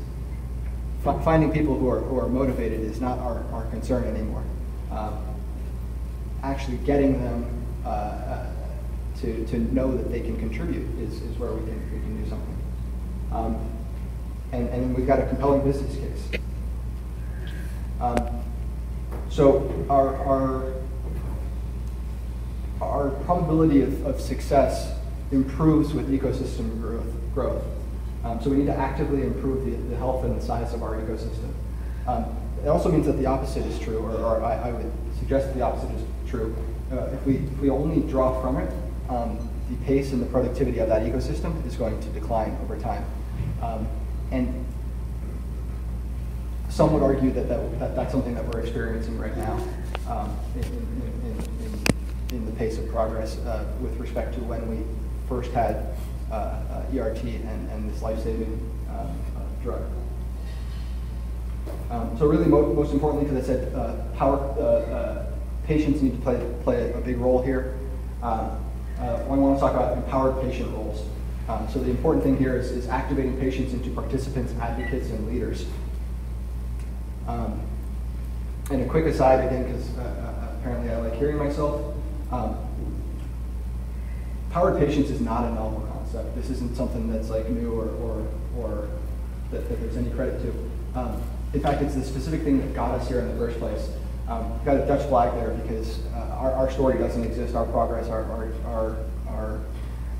finding people who are, who are motivated is not our, our concern anymore. Um, actually getting them uh, uh, to, to know that they can contribute is, is where we can, we can do something. Um, and, and we've got a compelling business case. Um, so our, our, our probability of, of success improves with ecosystem growth. growth. Um, so we need to actively improve the, the health and the size of our ecosystem. Um, it also means that the opposite is true, or, or I, I, would suggest the opposite is true. Uh, if, we, if we only draw from it, um, the pace and the productivity of that ecosystem is going to decline over time. Um, and some would argue that, that, that, that's something that we're experiencing right now um, in, in, in, in, the pace of progress uh, with respect to when we first had uh, uh, ERT and, and this life-saving um, uh, drug. Um, so really, mo most importantly, because I said uh, power, uh, patients need to play, play a big role here. Um, I want to talk about empowered patient roles. Um, so the important thing here is, is activating patients into participants, advocates, and leaders. Um, and a quick aside again, because uh, apparently I like hearing myself. Powered patients is not a novel concept. This isn't something that's like new or, or, or that, that there's any credit to. Um, in fact, it's the specific thing that got us here in the first place. Um, we've got a Dutch flag there because uh, our, our story doesn't exist, our progress, our, our, our, our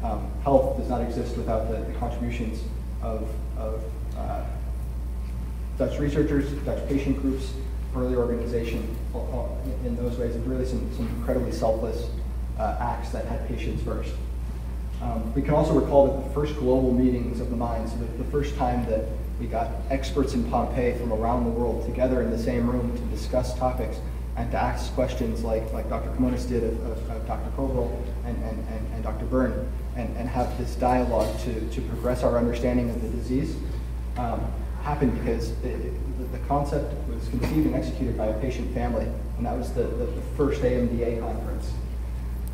um, health does not exist without the, the contributions of, of uh, Dutch researchers, Dutch patient groups, early organization in those ways, and really some, some incredibly selfless uh, acts that had patients first. Um, we can also recall that the first global meetings of the mind, so the, the first time that we got experts in Pompe from around the world together in the same room to discuss topics and to ask questions like, like Dr. Kimonis did of, of, of Dr. Koval and, and, and, and, Dr. Byrne, and, and have this dialogue to, to progress our understanding of the disease, um, happened because it, it, the concept was conceived and executed by a patient family, and that was the, the, the first AMDA conference.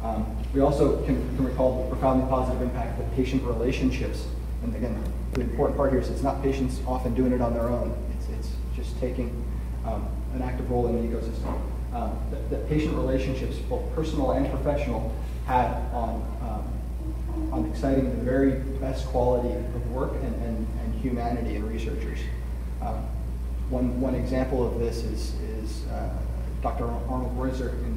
Um, we also can, can, recall the profoundly positive impact of patient relationships. And again, the important part here is it's not patients often doing it on their own. It's, it's just taking um, an active role in the ecosystem. Um, that, that, patient relationships, both personal and professional, had on, um, on exciting the very best quality of work and, and, and humanity in researchers. Um, one, one example of this is, is uh, Dr. Arnold in, in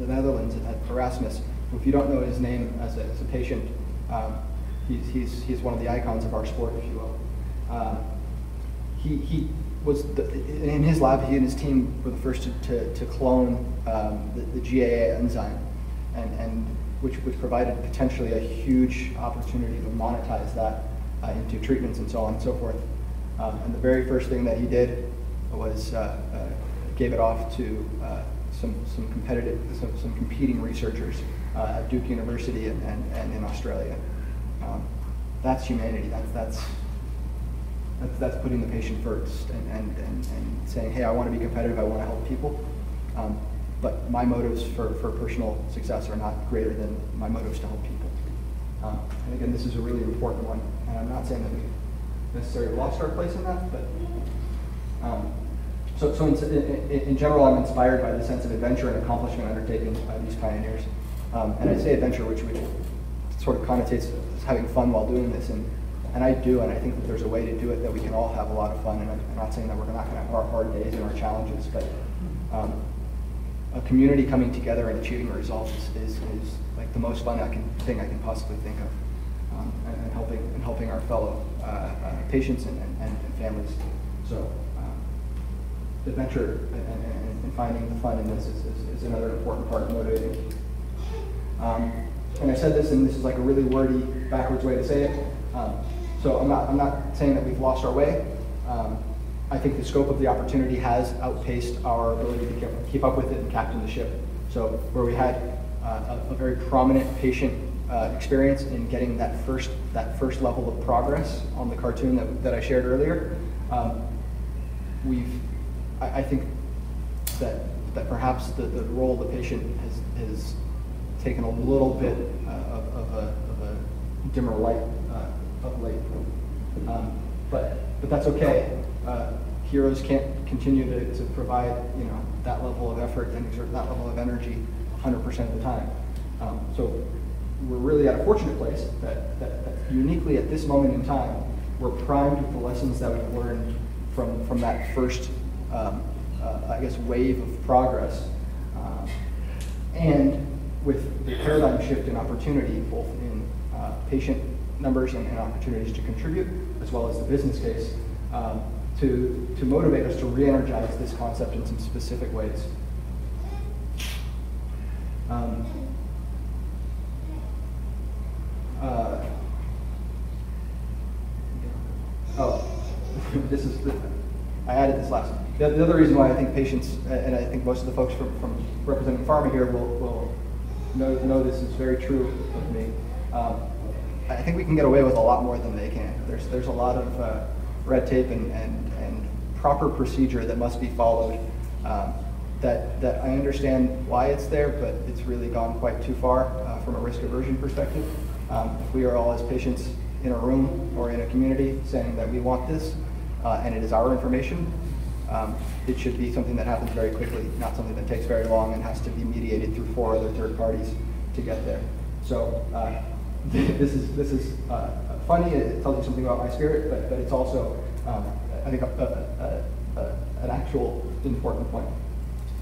the Netherlands at Erasmus. If you don't know his name as a, as a patient, um, he's, he's, he's one of the icons of our sport, if you will. Uh, he, he was, the, in his lab, he and his team were the first to, to, to clone um, the, the, GAA enzyme. And, and which, which provided potentially a huge opportunity to monetize that uh, into treatments and so on and so forth. Um, and the very first thing that he did was uh, uh, gave it off to uh, some, some competitive, some, some competing researchers uh, at Duke University and, and, and in Australia. Um, that's humanity. That's, that's, that's, that's putting the patient first and, and, and, and saying, hey, I want to be competitive, I want to help people. Um, but my motives for, for personal success are not greater than my motives to help people. Um, and again, this is a really important one. And I'm not saying that we necessarily lost our place in that, but um, so, so in, in, in, general, I'm inspired by the sense of adventure and accomplishment undertaken by these pioneers. Um, and I say adventure, which, which sort of connotates having fun while doing this. And, and I do, and I think that there's a way to do it that we can all have a lot of fun. And I'm, not saying that we're not going to have our hard days and our challenges, but um, a community coming together and achieving results is, is, is like the most fun I can, thing I can possibly think of. Um, and, and, helping and helping our fellow uh, uh, patients and, and, and, families. So adventure and, and, finding the fun in this is, is, is another important part of motivating. Um, and I said this, and this is like a really wordy, backwards way to say it. Um, so I'm not, I'm not saying that we've lost our way. Um, I think the scope of the opportunity has outpaced our ability to keep, keep up with it and captain the ship. So where we had uh, a, a, very prominent patient uh, experience in getting that first, that first level of progress on the cartoon that, that I shared earlier, um, we've, I, I, think that, that perhaps the, the role of the patient has, has taken a little bit uh, of, of, a, of, a, dimmer light uh, of late. Um, but, but that's okay. Uh, heroes can't continue to, to provide you know, that level of effort and exert that level of energy 100% of the time. Um, so we're really at a fortunate place that, that, that, uniquely at this moment in time, we're primed with the lessons that we've learned from, from that first, um, uh, I guess, wave of progress. Um, and with the paradigm shift in opportunity, both in uh, patient numbers and, and, opportunities to contribute, as well as the business case, um, to, to motivate us to re-energize this concept in some specific ways. Um, uh, oh, [LAUGHS] this is, I added this last. The, the other reason why I think patients, and I think most of the folks from, from representing pharma here will, will know, know this is very true of me. Um, I think we can get away with a lot more than they can. There's, there's a lot of uh, red tape and, and, and proper procedure that must be followed. Um, that, that I understand why it's there, but it's really gone quite too far uh, from a risk aversion perspective. Um, if we are all as patients in a room or in a community saying that we want this, uh, and it is our information, um, it should be something that happens very quickly, not something that takes very long and has to be mediated through four other third parties to get there. So uh, [LAUGHS] this is this is uh, funny. It tells you something about my spirit, but, but it's also um, I think a, a, a, an actual important point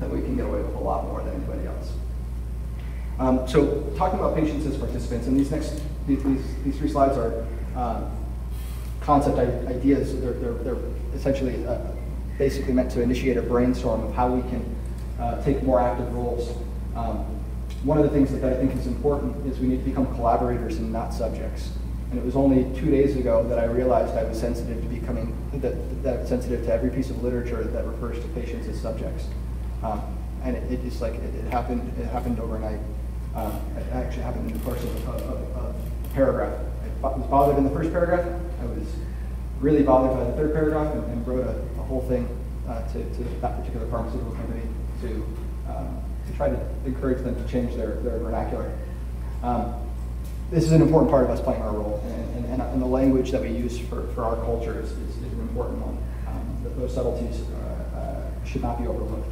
that we can get away with a lot more than anybody else. Um, so talking about patients as participants, and these next these, these, three slides are um, concept ideas. They're, they're, they're essentially uh, basically meant to initiate a brainstorm of how we can uh, take more active roles. Um, one of the things that, that I think is important is we need to become collaborators and not subjects. And it was only two days ago that I realized I was sensitive to becoming that, that sensitive to every piece of literature that refers to patients as subjects. Um, and it, it, just like it, it, happened. It happened overnight. Um, it actually happened in the course of, of, of a paragraph. I was bothered in the first paragraph. I was really bothered by the third paragraph and, and wrote a, a, whole thing uh, to, to, that particular pharmaceutical company to, um, to try to encourage them to change their, their vernacular. Um, this is an important part of us playing our role, and, and, and the language that we use for, for our culture is, is, is an important one. Um, those subtleties uh, uh, should not be overlooked.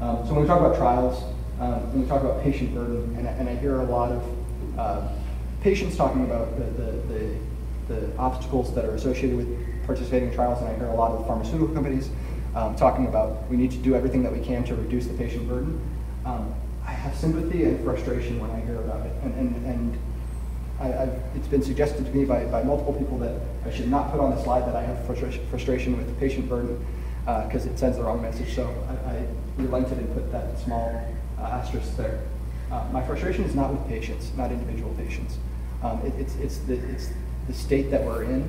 Um, so when we talk about trials, um, when we talk about patient burden, and, and I hear a lot of uh, patients talking about the, the, the the obstacles that are associated with participating in trials, and I hear a lot of pharmaceutical companies um, talking about we need to do everything that we can to reduce the patient burden. Um, I have sympathy and frustration when I hear about it, and, and, and I, it's been suggested to me by, by multiple people that I should not put on the slide that I have frustration, frustration with the patient burden because uh, it sends the wrong message. So I, I, relented and put that small uh, asterisk there. Uh, my frustration is not with patients, not individual patients. Um, it, it's, it's, the, it's the state that we're in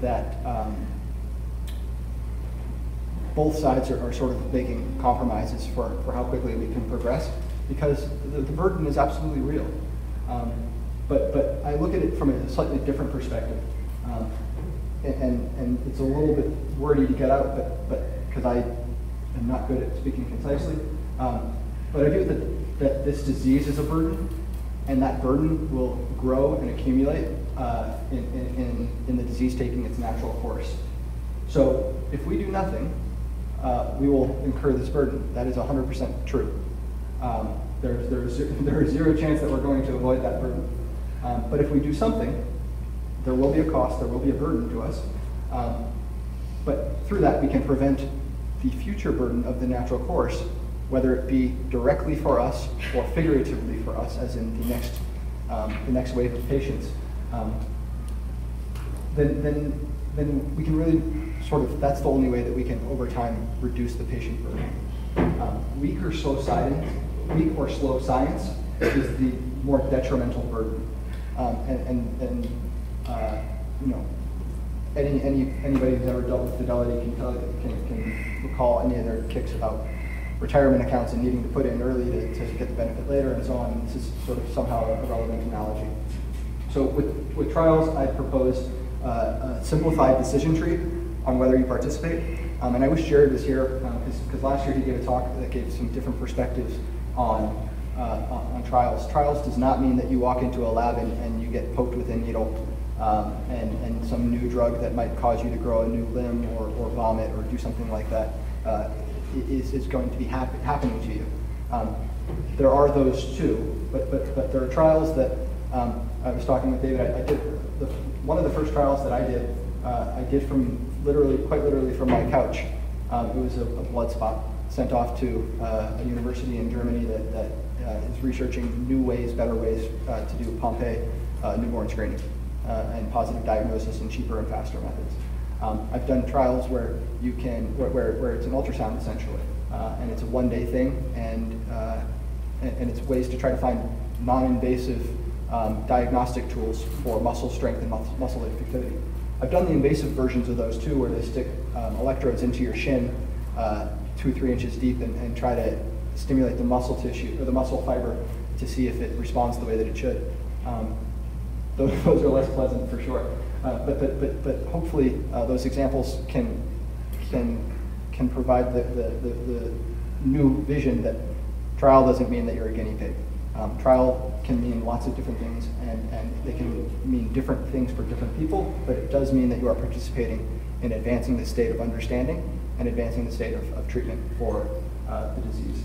that um, both sides are, are, sort of making compromises for, for how quickly we can progress because the, the burden is absolutely real. Um, but, but I look at it from a slightly different perspective. Um, and, and it's a little bit wordy to get out, but because I am not good at speaking concisely. Um, but I view that, that this disease is a burden, and that burden will grow and accumulate uh, in, in, in, the disease taking its natural course. So if we do nothing, uh, we will incur this burden. That is 100% true. Um, there's, there's, [LAUGHS] there is zero chance that we're going to avoid that burden. Um, but if we do something, there will be a cost, there will be a burden to us. Um, but through that, we can prevent the future burden of the natural course, whether it be directly for us or figuratively for us, as in the next, um, the next wave of patients. Um, then, then, then we can really sort of, that's the only way that we can, over time, reduce the patient burden. Um, weak or slow science, weak or slow science is the more detrimental burden. Um, and, and, and uh, you know, any, any, anybody who's ever dealt with Fidelity can, tell, can, can recall any of their kicks about retirement accounts and needing to put in early to, to get the benefit later and so on. This is sort of somehow a relevant analogy. So with, with trials, I propose uh, a simplified decision tree on whether you participate. Um, and I wish Jared was here because um, last year he gave a talk that gave some different perspectives on uh, on, on, trials. Trials does not mean that you walk into a lab and, and you get poked with a needle um, and, and some new drug that might cause you to grow a new limb or, or vomit or do something like that uh, is, is going to be hap happening to you. Um, there are those too, but, but, but there are trials that um, I was talking with David. I, I did the, one of the first trials that I did. Uh, I did from literally, quite literally, from my couch. Um, it was a, a, blood spot sent off to uh, a university in Germany that, that uh, is researching new ways, better ways uh, to do Pompe uh, newborn screening and positive diagnosis and cheaper and faster methods. Um, I've done trials where you can, where, where, where it's an ultrasound essentially, and it's a one-day thing, and, and, and it's ways to try to find non-invasive um, diagnostic tools for muscle strength and muscle, muscle activity. I've done the invasive versions of those too, where they stick um, electrodes into your shin uh, two, three inches deep and, and, try to stimulate the muscle tissue or the muscle fiber to see if it responds the way that it should. Um, those, [LAUGHS] those, are less pleasant for sure. Uh, but, but, but, but hopefully uh, those examples can, can, can provide the, the, the, the, new vision that trial doesn't mean that you're a guinea pig. Um, trial can mean lots of different things and, and they can mean different things for different people, but it does mean that you are participating in advancing the state of understanding and advancing the state of, of treatment for uh, the disease.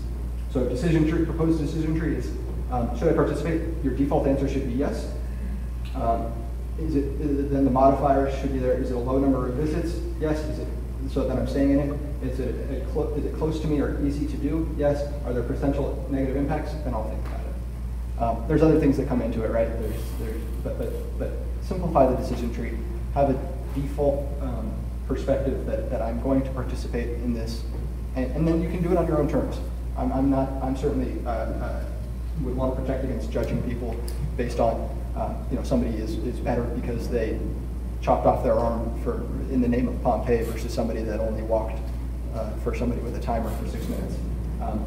So decision tree, proposed decision tree is, um, should I participate? Your default answer should be yes. Um, is, it, is it, then the modifier should be there, is it a low number of visits? Yes. Is it, so that I'm staying in it? Is it, close to me or easy to do? Yes. Are there potential negative impacts? Then I'll think. Um, there's other things that come into it, right? There's, there's, but, but, but simplify the decision tree. Have a default um, perspective that, that I'm going to participate in this, and, and then you can do it on your own terms. I'm, I'm not, I'm certainly, uh, uh, would want to protect against judging people based on, uh, you know, somebody is, is better because they chopped off their arm for, in the name of Pompe versus somebody that only walked uh, for somebody with a timer for six minutes. Um,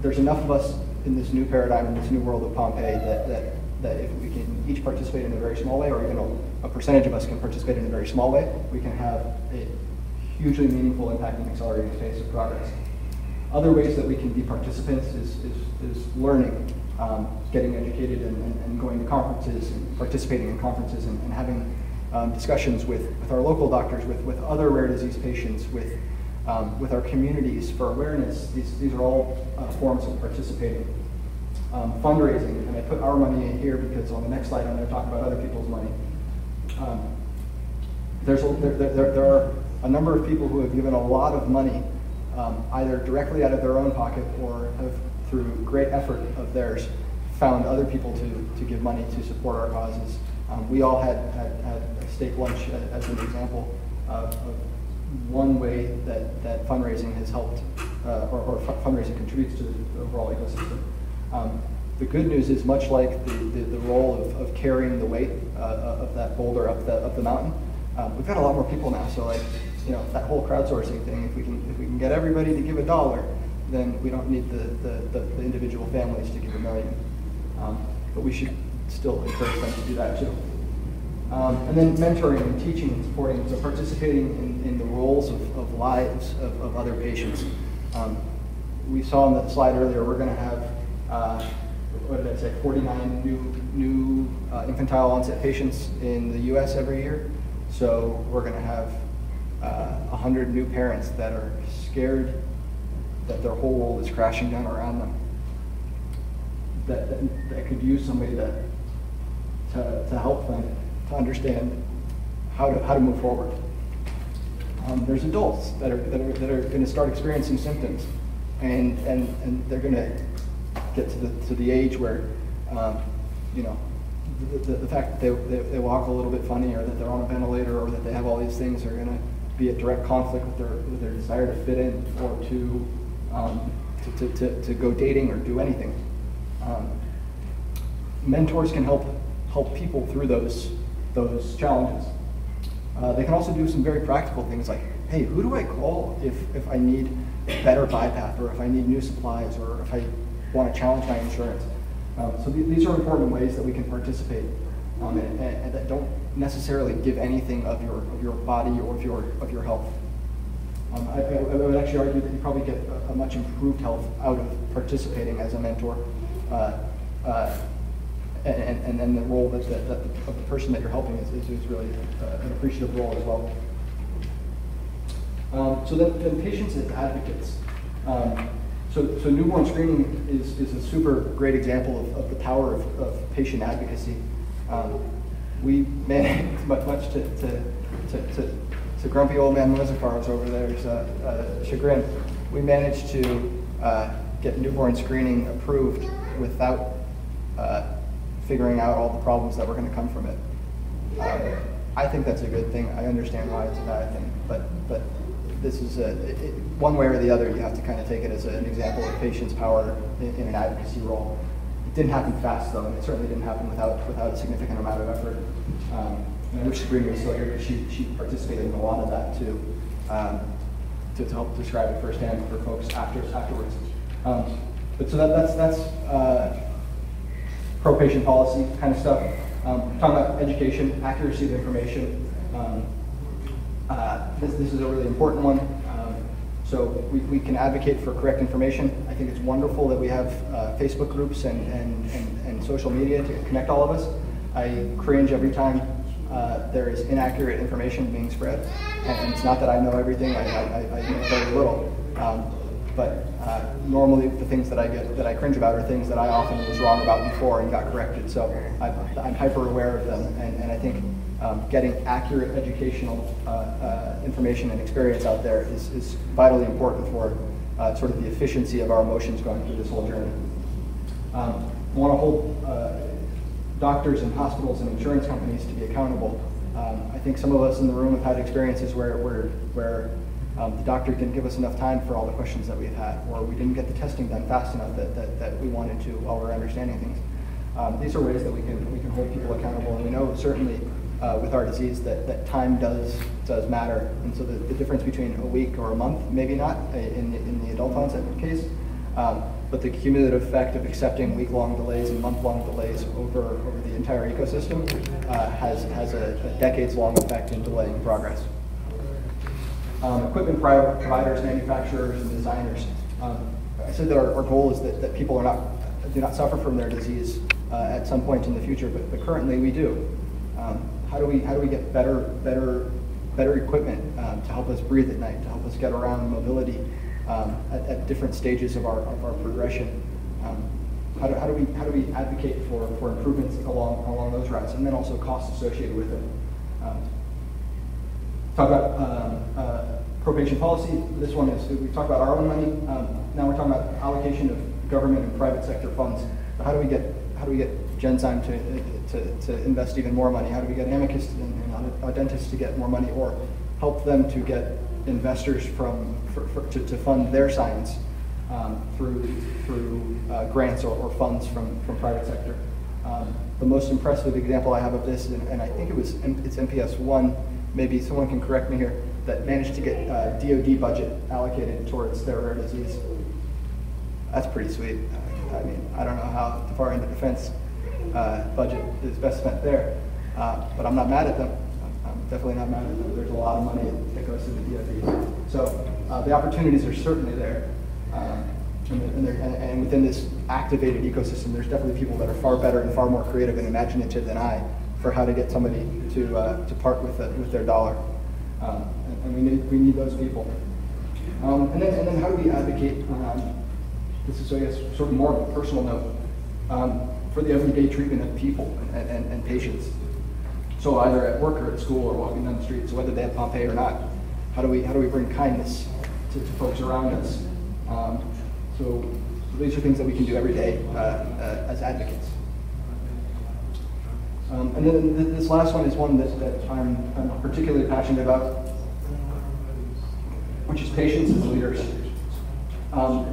there's enough of us in this new paradigm, in this new world of Pompe that, that, that if we can each participate in a very small way, or even a, a percentage of us can participate in a very small way, we can have a hugely meaningful impact in accelerating pace of progress. Other ways that we can be participants is, is, is learning, um, getting educated and, and, and, going to conferences and participating in conferences and, and having um, discussions with, with our local doctors, with, with other rare disease patients, with, um, with our communities for awareness. These, these are all uh, forms of participating. Um, fundraising, and I put our money in here because on the next slide I'm going to talk about other people's money. Um, there's a, there, there, there are a number of people who have given a lot of money um, either directly out of their own pocket or have, through great effort of theirs, found other people to, to give money to support our causes. Um, we all had, had, had, a steak lunch as an example of, of one way that, that fundraising has helped, uh, or, or fundraising contributes to the overall ecosystem. Um, the good news is much like the, the, the role of, of carrying the weight uh, of that boulder up the, up the mountain, um, we've got a lot more people now. So like, you know, that whole crowdsourcing thing, if we can, if we can get everybody to give a dollar, then we don't need the, the, the, the individual families to give a million. Um, but we should still encourage them to do that too. Um, and then mentoring and teaching and supporting, so participating in, in the roles of, of lives of, of other patients. Um, we saw on the slide earlier, we're going to have, uh, what did I say, 49 new, new uh, infantile onset patients in the US every year. So we're going to have uh, 100 new parents that are scared that their whole world is crashing down around them. That, that, that could use somebody that, to, to help them to understand how to, how to move forward. Um, there's adults that are, that are, that are going to start experiencing symptoms, and, and, and they're going to get to the, to the age where, um, you know, the, the, the, fact that they, they, they, walk a little bit funny, or that they're on a ventilator, or that they have all these things are going to be a direct conflict with their, with their desire to fit in or to, um, to, to, to, to, go dating or do anything. Um, mentors can help help people through those those challenges. Uh, they can also do some very practical things like, hey, who do I call if, if I need a better BiPAP or if I need new supplies or if I want to challenge my insurance? Um, so th these are important ways that we can participate um, and, and, that don't necessarily give anything of your, of your body or of your, of your health. Um, I, I, would actually argue that you probably get a, a, much improved health out of participating as a mentor. Uh, and, and then the role that the, that the, of the person that you're helping is, is, is really uh, an appreciative role as well. Um, so then, then, patients as advocates. Um, so, so newborn screening is, is a super great example of, of the power of, of patient advocacy. Um, we managed [LAUGHS] much, much to, to, to, to, to grumpy old man Mozaffar's over there's uh, uh, chagrin. We managed to uh, get newborn screening approved without uh, figuring out all the problems that were going to come from it. Um, I think that's a good thing. I understand why it's a bad thing, but but this is a, it, one way or the other. You have to kind of take it as an example of patient's power in, in, an advocacy role. It didn't happen fast though, and it certainly didn't happen without without a significant amount of effort. Um, I wish Sabrina was still here because she she participated in a lot of that too, um, to, to help describe it firsthand for folks after afterwards. Um, but so that, that's that's. Uh, pro-patient policy kind of stuff. Um, talking about education, accuracy of information. Um, uh, this, this is a really important one. Um, so we, we can advocate for correct information. I think it's wonderful that we have uh, Facebook groups and, and, and, and, social media to connect all of us. I cringe every time uh, there is inaccurate information being spread. And, it's not that I know everything, I, I, I know very little. Um, but uh, normally the things that I get that I cringe about are things that I often was wrong about before and got corrected. So I'm, I'm hyper aware of them, and, and I think um, getting accurate educational uh, uh, information and experience out there is, is vitally important for uh, sort of the efficiency of our emotions going through this whole journey. Um, I want to hold uh, doctors and hospitals and insurance companies to be accountable. Um, I think some of us in the room have had experiences where, where, where um, the doctor didn't give us enough time for all the questions that we've had, or we didn't get the testing done fast enough that, that, that we wanted to while we're understanding things. Um, these are ways that we can, we can hold people accountable, and we know certainly uh, with our disease that, that time does, does matter. And so the, the difference between a week or a month, maybe not uh, in, in the adult onset case, um, but the cumulative effect of accepting week-long delays and month-long delays over, over the entire ecosystem uh, has, has a, a decades-long effect in delaying progress um, equipment providers, manufacturers, and designers. Um, I said that our, our, goal is that, that people are not, do not suffer from their disease uh, at some point in the future, but, but currently we do. Um, how do we how do we get better better better equipment um, to help us breathe at night, to help us get around mobility um, at, at, different stages of our of our progression? Um, how do, how do we how do we advocate for, for improvements along along those routes, and then also costs associated with it? Talk about um, uh, pro-patient policy. This one is, we talked about our own money. Um, now we're talking about allocation of government and private sector funds. How do we get, how do we get Genzyme to, to, to invest even more money? How do we get Amicus and, and Audentes to get more money or help them to get investors from, for, for, to, to fund their science? um, through, through uh, grants or, or funds from, from private sector. Um, the most impressive example I have of this, and, and I think it was it's MPS one, maybe someone can correct me here, that managed to get uh, DoD budget allocated towards their rare disease. That's pretty sweet. Uh, I mean, I don't know how the far end of defense uh, budget is best spent there, uh, but I'm not mad at them. I'm definitely not mad at them. There's a lot of money that goes to the DoD. So uh, the opportunities are certainly there. And, and, and, and within this activated ecosystem, there's definitely people that are far better and far more creative and imaginative than I for how to get somebody to, uh, to part with, it, with their dollar. Um, and, and we, need, we need those people. Um, and, then, and then how do we advocate, um, this is, I guess, sort of more of a personal note, um, for the everyday treatment of people and, and, and patients. So either at work or at school or walking down the street, so whether they have Pompe or not, how do we, how do we bring kindness to, to folks around us? Um, so these are things that we can do every day uh, uh, as advocates. Um, and then th- this last one is one that, that I'm, I'm particularly passionate about, which is patients as leaders. Um,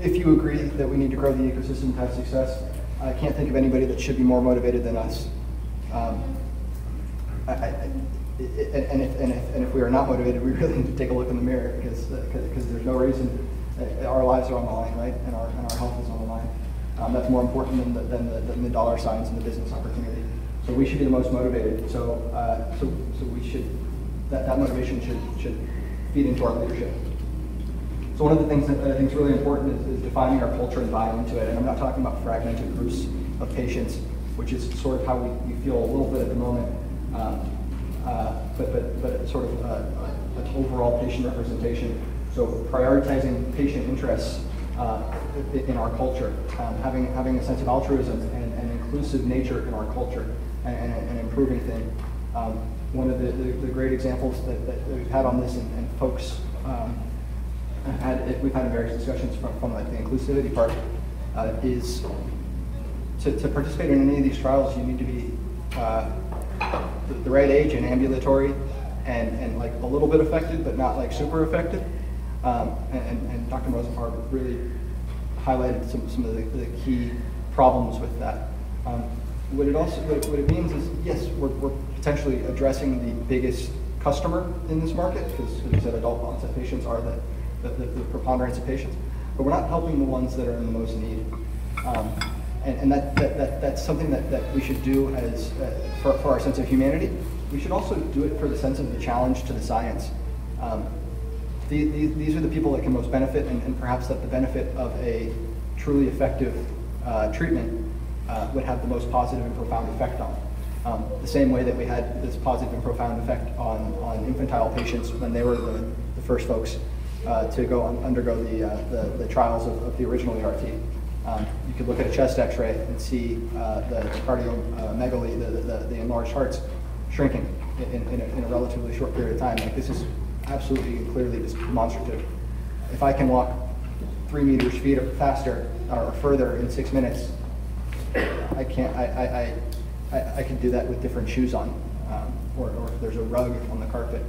if you agree that we need to grow the ecosystem to have success, I can't think of anybody that should be more motivated than us. Um, I, I, and, if, and, if, and if we are not motivated, we really [LAUGHS] need to take a look in the mirror because because there's no reason uh, our lives are on the line, right? And our, and our health is on. Um, that's more important than the, than, the, than the dollar signs and the business opportunity. So we should be the most motivated. So, uh, so, so we should, that, that motivation should, should feed into our leadership. So one of the things that I think is really important is, is defining our culture and buying into it. And I'm not talking about fragmented groups of patients, which is sort of how we, we feel a little bit at the moment. Um, uh, but, but, but sort of an overall patient representation. So prioritizing patient interests in our culture, um, having, having a sense of altruism and, and inclusive nature in our culture, and, and an improving thing. Um, one of the, the, the great examples that, that we've had on this, and, and folks um, had, we've had various discussions from, from like the inclusivity part, uh, is to, to participate in any of these trials, you need to be uh, the, the right age and ambulatory and, and like a little bit affected, but not like super affected. Um, and, and- Dr. Rosenfarb really highlighted some, some of the, the key problems with that. Um, what it also, what it, what it means is, yes, we're, we're potentially addressing the biggest customer in this market, because as you said, adult onset patients are the, the, the the preponderance of patients, but we're not helping the ones that are in the most need. Um, and, and that, that, that, that's something that, that we should do as, uh, for, for our sense of humanity. We should also do it for the sense of the challenge to the science. Um, the, the, these are the people that can most benefit, and, and perhaps that the benefit of a truly effective uh, treatment uh, would have the most positive and profound effect on. Um, the same way that we had this positive and profound effect on, on infantile patients when they were the, the first folks uh, to go un- undergo the, uh, the, the trials of, of the original ERT. Um, you could look at a chest X-ray and see uh, the, cardiomegaly, the, the, the enlarged hearts, shrinking in, in, a, in a relatively short period of time. Like this is absolutely and clearly demonstrative. If I can walk three meters feet faster or further in six minutes, I can't. I, I, I, I, can do that with different shoes on, um, or, or if there's a rug on the carpet,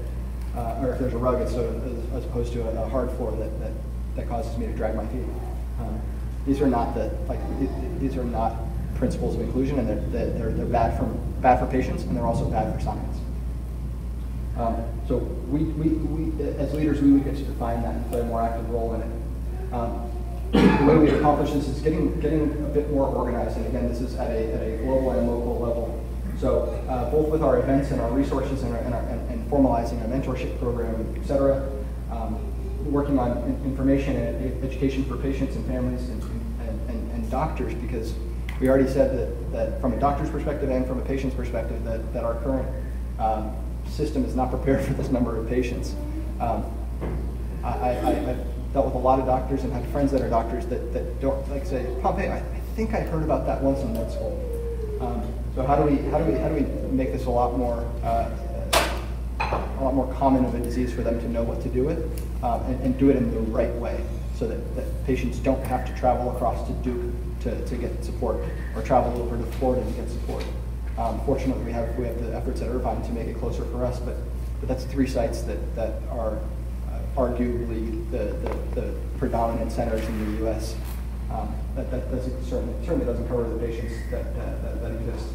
uh, or if there's a rug as, as, opposed to a, a hard floor that, that, that causes me to drag my feet. Um, these are not the like th- these are not principles of inclusion, and they're, they're, they're bad for bad for patients, and they're also bad for science. Um, so we, we, we, as leaders, we would get to define that and play a more active role in it. Um, the way we accomplish this is getting, getting a bit more organized, and again, this is at a, at a global and local level. So uh, both with our events and our resources and, our, and, our, and, and formalizing a mentorship program, et cetera, um, working on information and education for patients and families and, and, and, doctors, because we already said that, that from a doctor's perspective and from a patient's perspective, that, that our current um, system is not prepared [LAUGHS] for this number of patients. Um, I, I, I've dealt with a lot of doctors and had friends that are doctors that, that don't like say, Pompe, I, I think I heard about that once in med school. Um, so how do we how do we how do we make this a lot more uh, a lot more common of a disease for them to know what to do with um, and, and do it in the right way so that, that patients don't have to travel across to Duke to, to get support or travel over to Florida to get support. Um, fortunately, we have we have the efforts at Irvine to make it closer for us, but but that's three sites that that are uh, arguably the, the, the predominant centers in the U.S. Um, that, that doesn't, certainly, certainly doesn't cover the patients that, that, that- exist.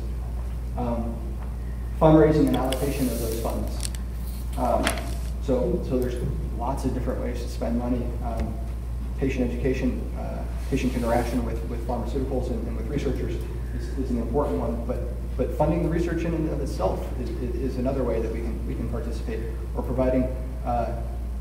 Um, fundraising and allocation of those funds. Um, so, so there's lots of different ways to spend money. Um, patient education, uh, patient interaction with, with pharmaceuticals and, and with researchers is, is an important one, but, but funding the research in and of itself is, is another way that we can, we can participate. Or providing uh,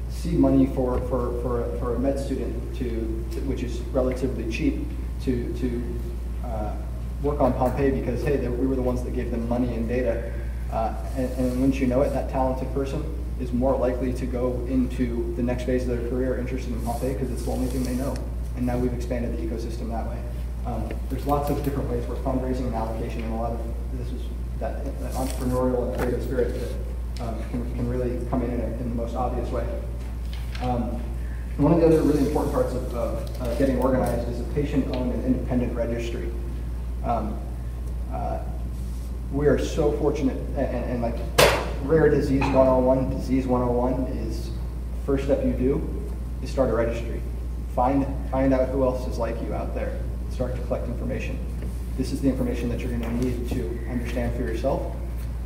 seed money for, for, for, a- for a med student to, to- which is relatively cheap, to, to uh, work on Pompe because, hey, they- we were the ones that gave them money and data. Uh, And, and once you know it, that talented person is more likely to go into the next phase of their career interested in Pompe because it's the only thing they know. And now we've expanded the ecosystem that way. Um, There's lots of different ways where fundraising and allocation and a lot of, this is that that entrepreneurial and creative spirit that um, can, can really come in in, a- in the most obvious way. Um, One of the other really important parts of, of uh, getting organized is a patient-owned and independent registry. Um, uh, We are so fortunate, a- and, and like, rare disease 101, disease 101 is, first step you do is start a registry. Find, find out who else is like you out there, start to collect information. This is the information that you're gonna need to understand for yourself,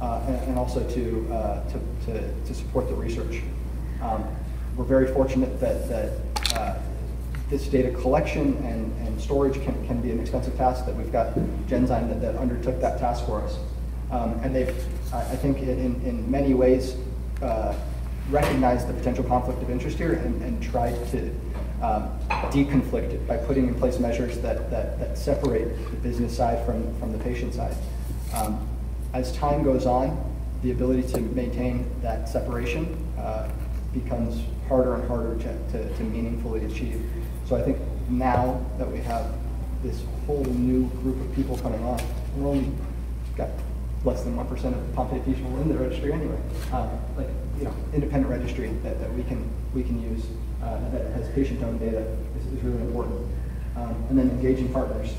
uh, and, and also to, uh, to, to, to support the research. Um, We're very fortunate that, that uh, this data collection and, and storage can, can be an expensive task, that we've got Genzyme that, that undertook that task for us. Um, And they've, I, I think in, in- in many ways, uh, recognized the potential conflict of interest here and, and tried to um, by putting in place measures that, that, that separate the business side from, from the patient side. Um, As time goes on, the ability to maintain that separation uh, becomes harder and harder to, to, to meaningfully achieve. So I think now that we have this whole new group of people coming on, we're only got less than one percent of Pompe people in the registry anyway. Uh, like, you know, independent registry that, that we can, we can use, uh, that has patient-owned data is, is really important. Um, and then engaging partners.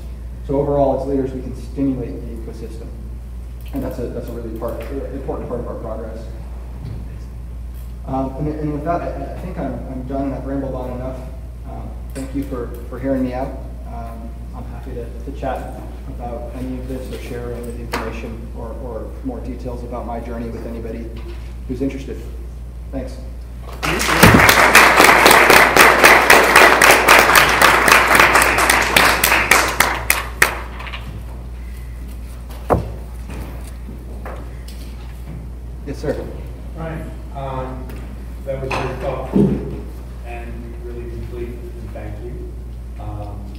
So overall, as leaders, we can stimulate the ecosystem. And that's a, that's a really part, important part of our progress. Um, and, and with that, I, I think I'm, I'm done. I've rambled on enough. Um, thank you for, for hearing me out. Um, I'm happy to, to chat about any of this or share any of the information or, or more details about my journey with anybody who's interested. Thanks. Yes, sir. Right, um, that was very thoughtful and really complete, and thank you, um,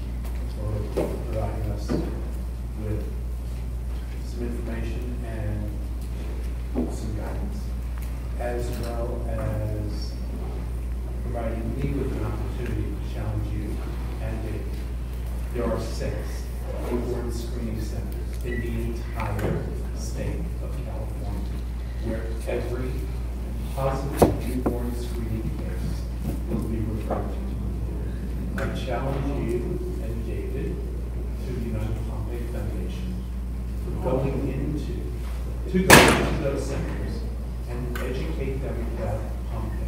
for providing us with some information and some guidance, as well as providing me with an opportunity to challenge you and David. There are six newborn screening centers in the entire state of California where every positive newborn screening case will be referred to. I challenge you and David to the United Pompe Foundation for going into, to go into those centers and educate them about Pompe.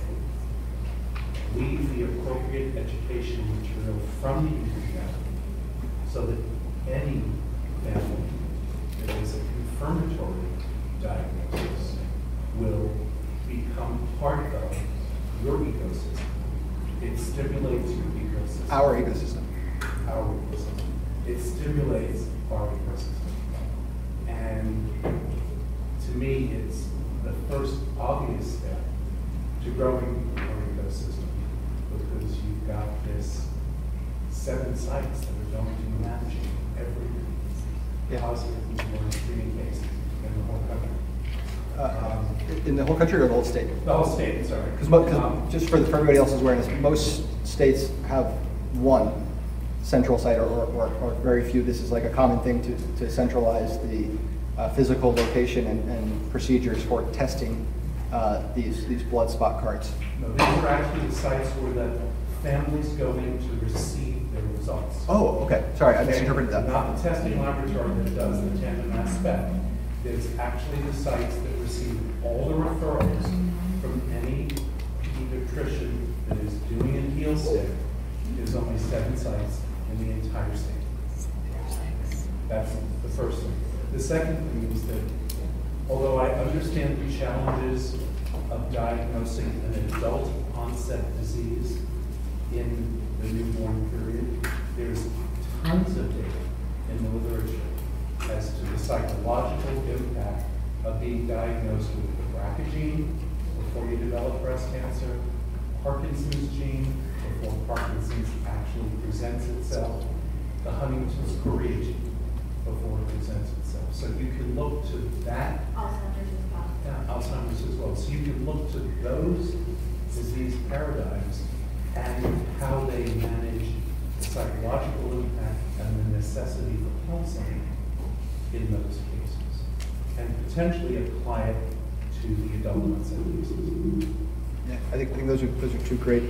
Leave the appropriate education material from the internet so that any family that is a confirmatory diagnosis will become part of your ecosystem. It stimulates your ecosystem. Our ecosystem. Our ecosystem. It stimulates our ecosystem. And to me, it's the first obvious step to growing our ecosystem because you've got this seven sites that are going to be managing every Yeah. positive newborn screening case in the whole country. Uh, in the whole country or the whole state? The whole state, sorry. Because, Um, just for, for everybody else's awareness, most states have one central site or, or, or very few. This is like a common thing to, to centralize the uh, physical location and, and procedures for testing uh, these, these blood spot cards. No, these are actually the sites where the families go in to receive their results. Oh, okay, sorry, I misinterpreted that. Not the testing laboratory that does the tandem mass spec. It's actually the sites that receive all the referrals from any pediatrician that is doing a heel stick, there's only seven sites in the entire state. That's the first thing. The second thing is that although I understand the challenges of diagnosing an adult onset disease in the newborn period, there's tons of data in the literature as to the psychological impact of being diagnosed with the BRCA gene before you develop breast cancer, Parkinson's gene before Parkinson's actually presents itself, the Huntington's chorea gene before it presents itself. So you can look to that Alzheimer's as well. yeah, Alzheimer's as well. So you can look to those disease paradigms and how they manage the psychological impact and the necessity for counseling in those cases, and potentially apply it to the adult onset cases. Yeah, I think, I think those are, those are two great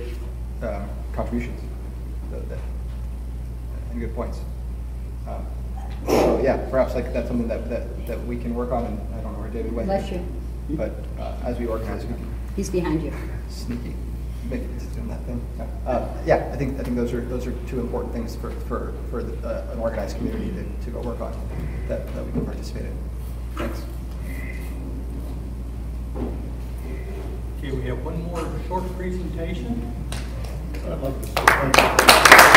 um, contributions. That- that- And good points. Um, So, yeah, perhaps like that's something that, that, that we can work on, and I don't know where David went. Bless you. But uh, as we organize, we can He's behind you. sneaky, make, just doing that thing. Uh, Yeah, I think, I think those are, those are two important things for, for, for the, uh, an organized community to, to go work on, that, that we can participate in. Thanks. Okay, we have one more short presentation. I'd like to say thank you